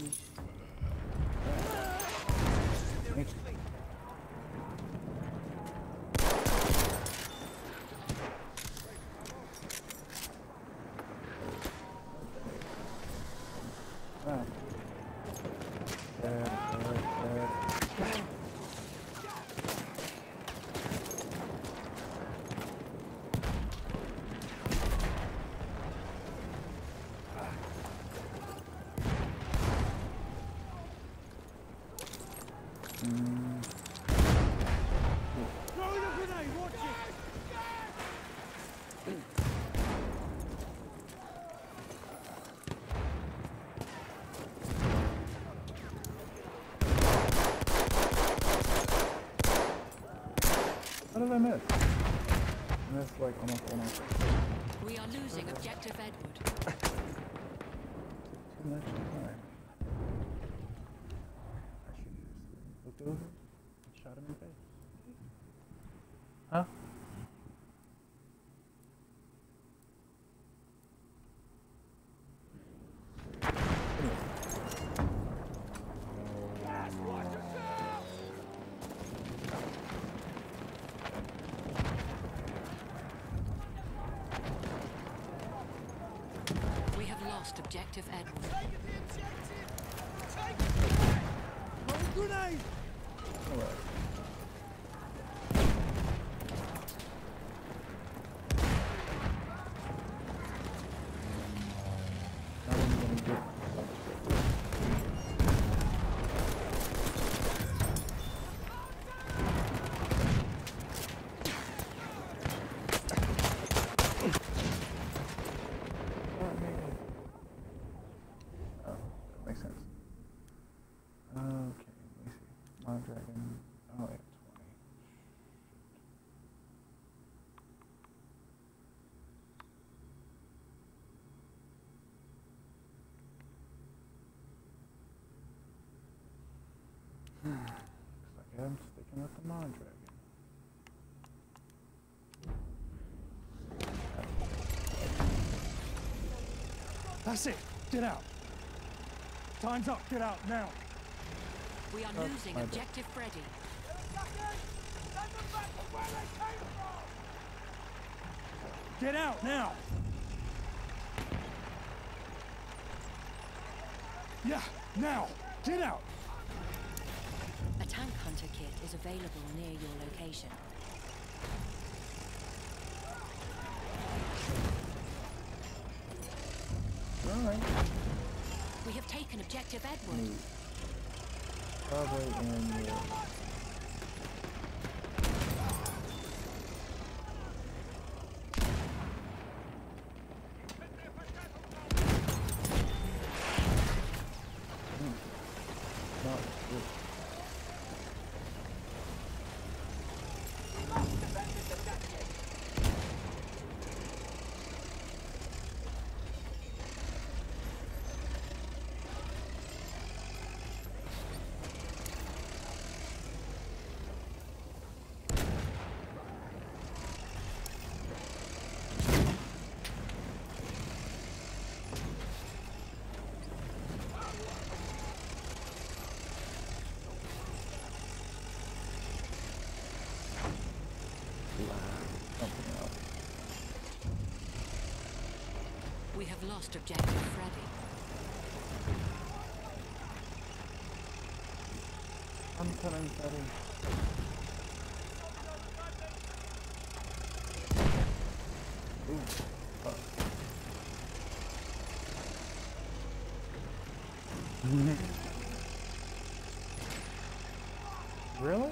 Did I miss? I missed like almost all my We are losing objective Edward. too much time. I should have just looked over and shot him in the face. Huh? We have lost objective Edward. Throwing a grenade! Alright. Not even gonna get What, maybe? Oh, that makes sense. Okay, let me see. Mondragon. Oh, yeah, 20. Looks like I'm sticking with the Mondragon. That's it, get out. Time's up, get out now. We are Oh, losing my bad. objective Freddy. Get out now. Yeah, now, get out. Kit is available near your location. Alright. We have taken objective Edward. Probably in. Hmm. Not good. Something else. We have lost objective Freddy. I'm coming, Freddy. Really?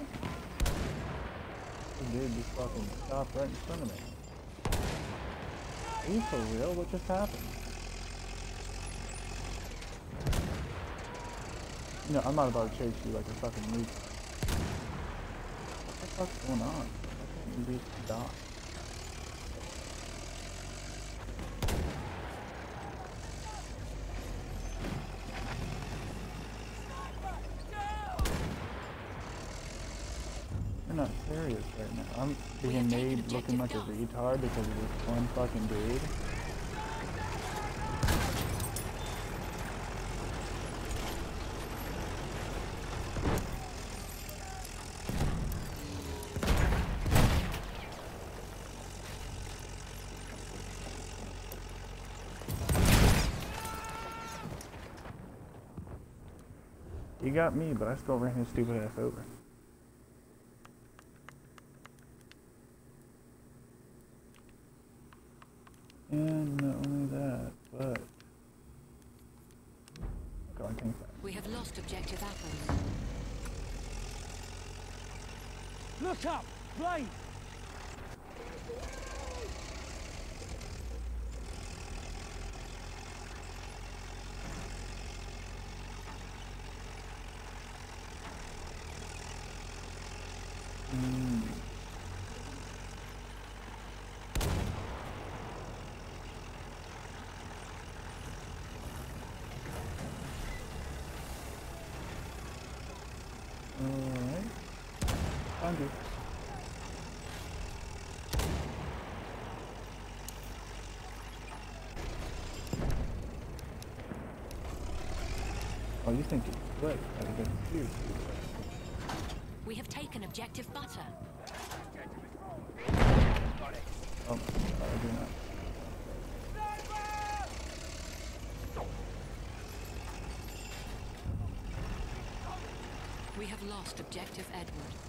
The dude just fucking stopped right in front of me. Are you for real? What just happened? You know, I'm not about to chase you like a fucking leak. What the fuck's going on? I can't even stop. You're not serious right now. I'm being made looking like a retard because of this one fucking dude. got me, but I still ran his stupid ass over. Objective butter. Oh, I do not. We have lost objective Edward.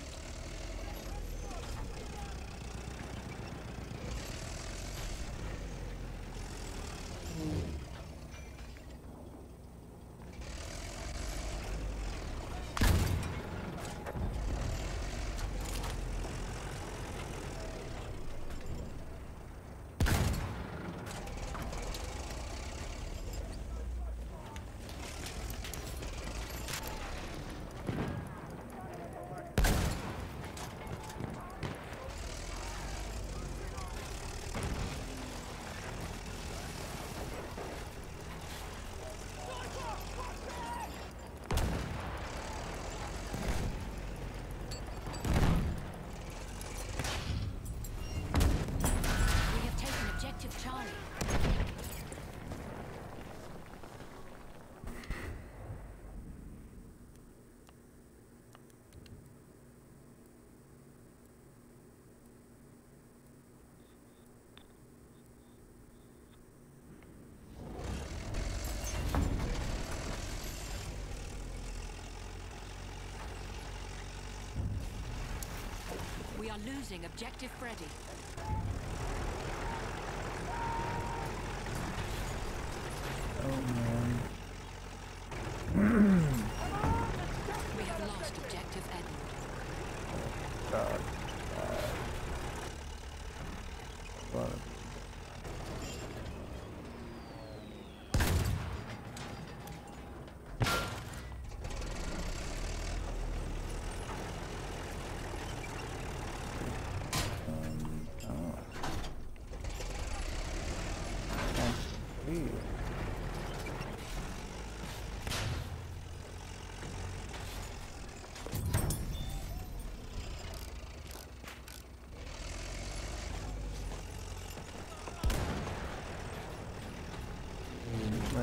are losing Objective Freddy.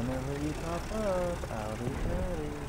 Whenever you pop up, I'll be ready.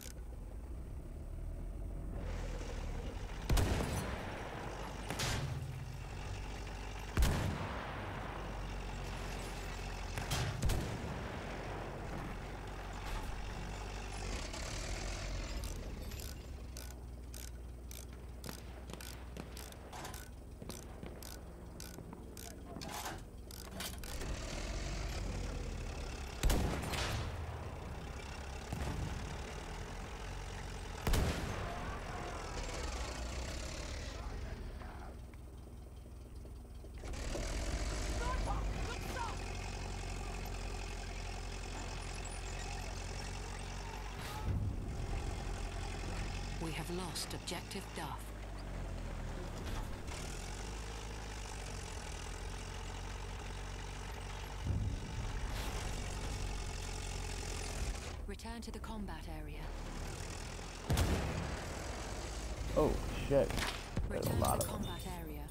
We have lost objective Duff. Return to the combat area. Oh shit. There's a lot of them. combat area.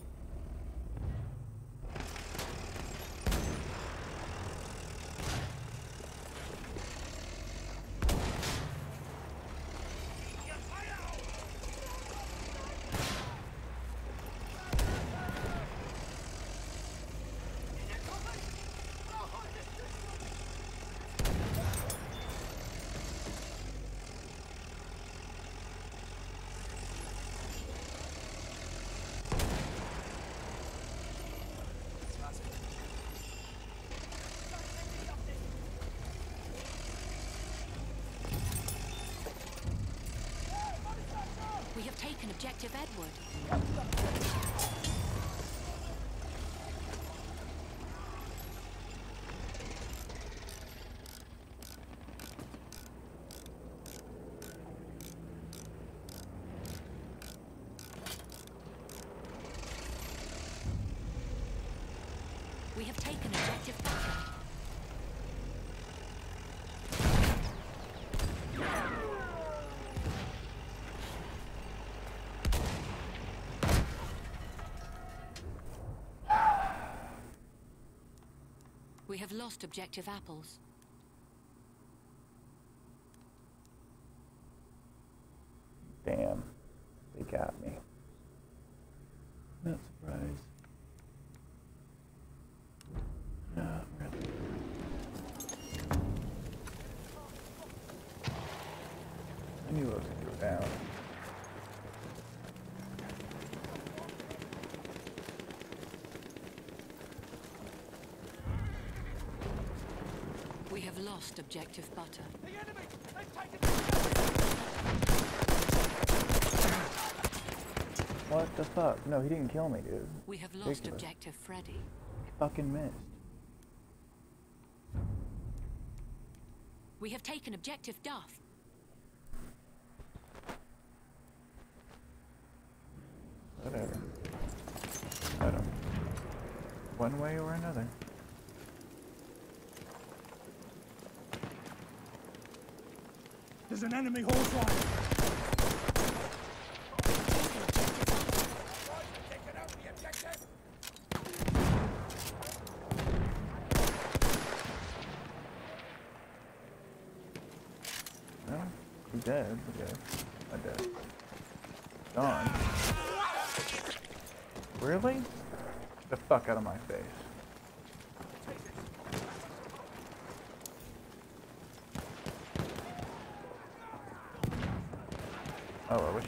We have taken objective Edward. We have taken objective Butter. Have lost objective apples. Damn. They got me. Not surprised. Not really. I knew I was gonna go down. We have lost objective butter. The enemy! They've taken What the fuck? No, he didn't kill me, dude. We have lost Ridiculous. objective Freddy. He fucking missed. We have taken objective Duff. Whatever. I don't. One way or another. There's an enemy horse rider. dead. Okay, I'm dead. Gone. Really? Get the fuck out of my face.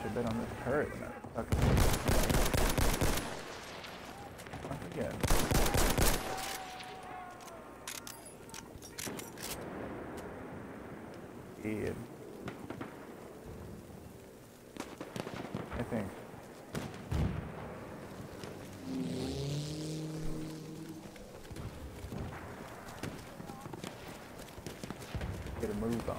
Wish I'd been on this turret and that fucking. Once again. Ian. I think. Get a move on.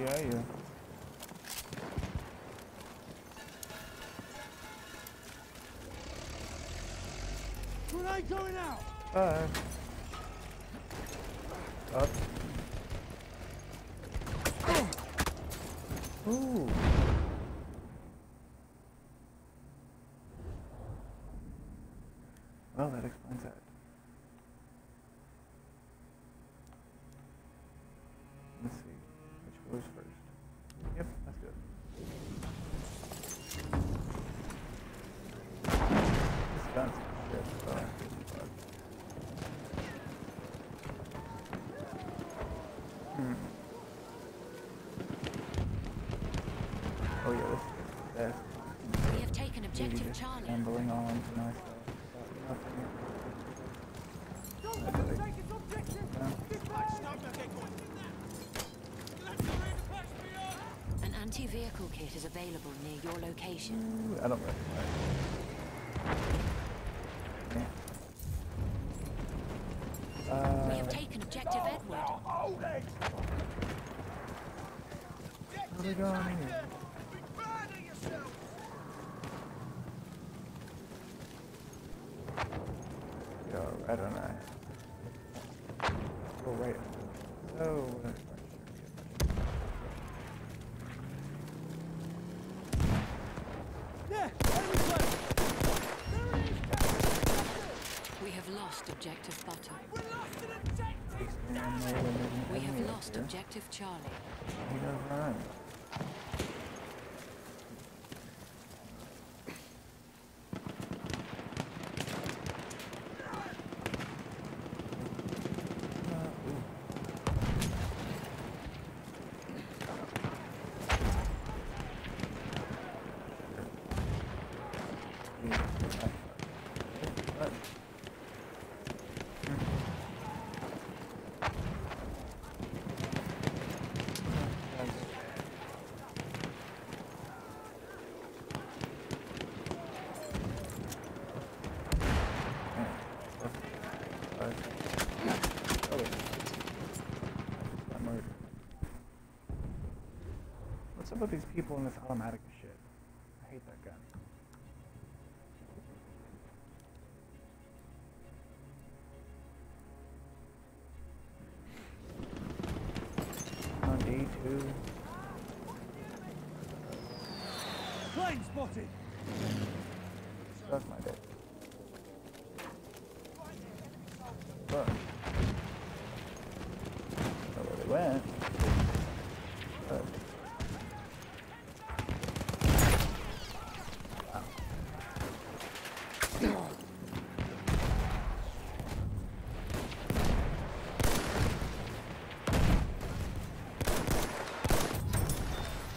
Yeah, you. Grenade going out! Bye. Up. Ooh. Well, that explains that. Let's see. Which goes first? Yep, that's good. This gun's shit, so. fuck. Hmm. Oh yeah, this is the best. We have taken Maybe objective just Charlie. Ambling on to nice stuff. Nothing. Don't That's it. take its objective! Yeah. This way! Stop now, get going! Let's read the patch me up! An anti-vehicle kit is available near your location. Ooh, I don't recognize. Yeah. We have Uh, taken objective Edward. Where are we going here? Be proud of yourself! Go right on that. Go right. So, uh, Yeah, enemy close! There he is, Captain! We have lost objective Butter. We're lost in objective! Damn, no, there's an We have enemy up lost here. objective Charlie. He does run. Uh, ooh. Yeah, uh, uh, uh, With these people in this automatic shit? I hate that gun. On D2. Plane spotted! Suck my dick. Look. Know where they went. But.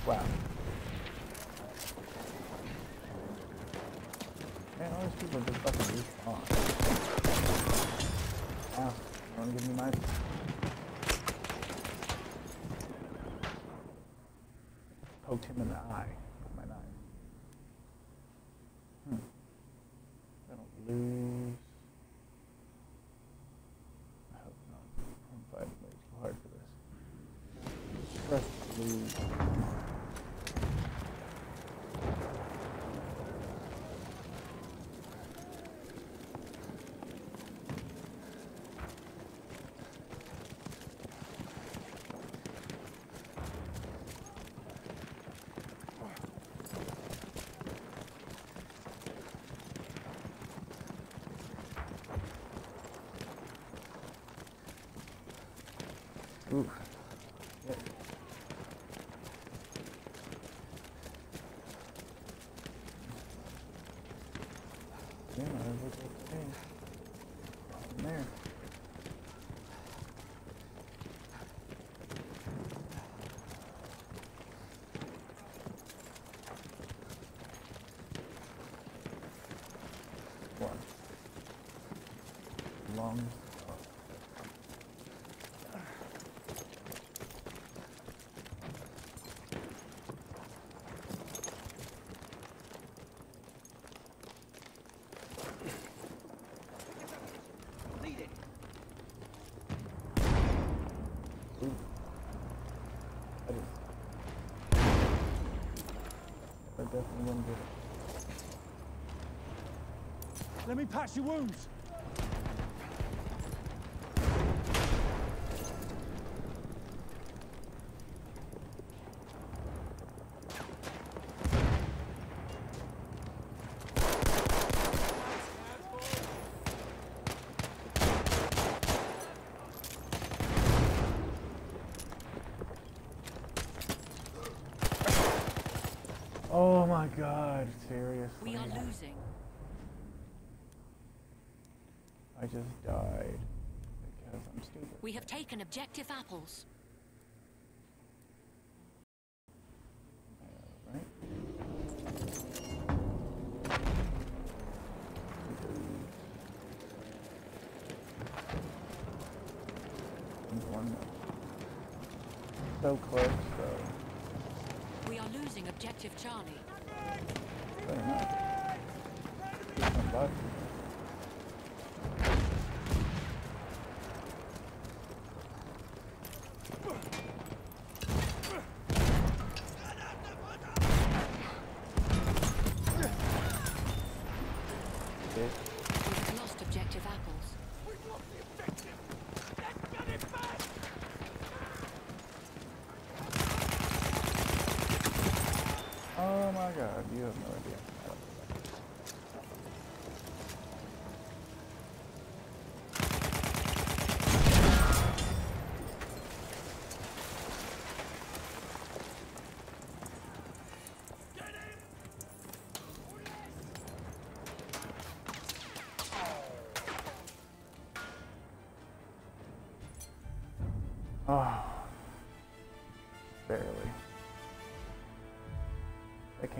Wow. Man, all these people just fucking respawn. Ow, you wanna give me my... Poked him in the eye with my knife. Hmm. I don't lose. I hope not. I'm fighting way too hard for this. Press lose. Ooh. Yeah. Yeah, I okay. In there. One. Long. Lead it! Ooh. That is definitely wouldn't. Let me patch your wounds. Oh my god, seriously. We are losing. I just died because I'm stupid. We have taken objective apples.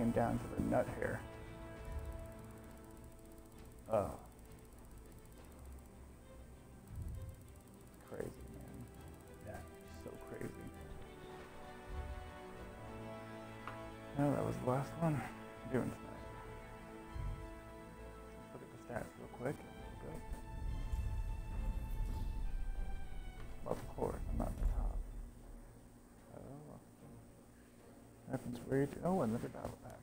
Came down to the nut here. Oh. Crazy, man. That is so crazy. No, that was the last one I'm doing tonight. Let's look at the stats real quick we'll go. Of course, I'm not the top. Oh, Happens weird. Oh, another battle pack.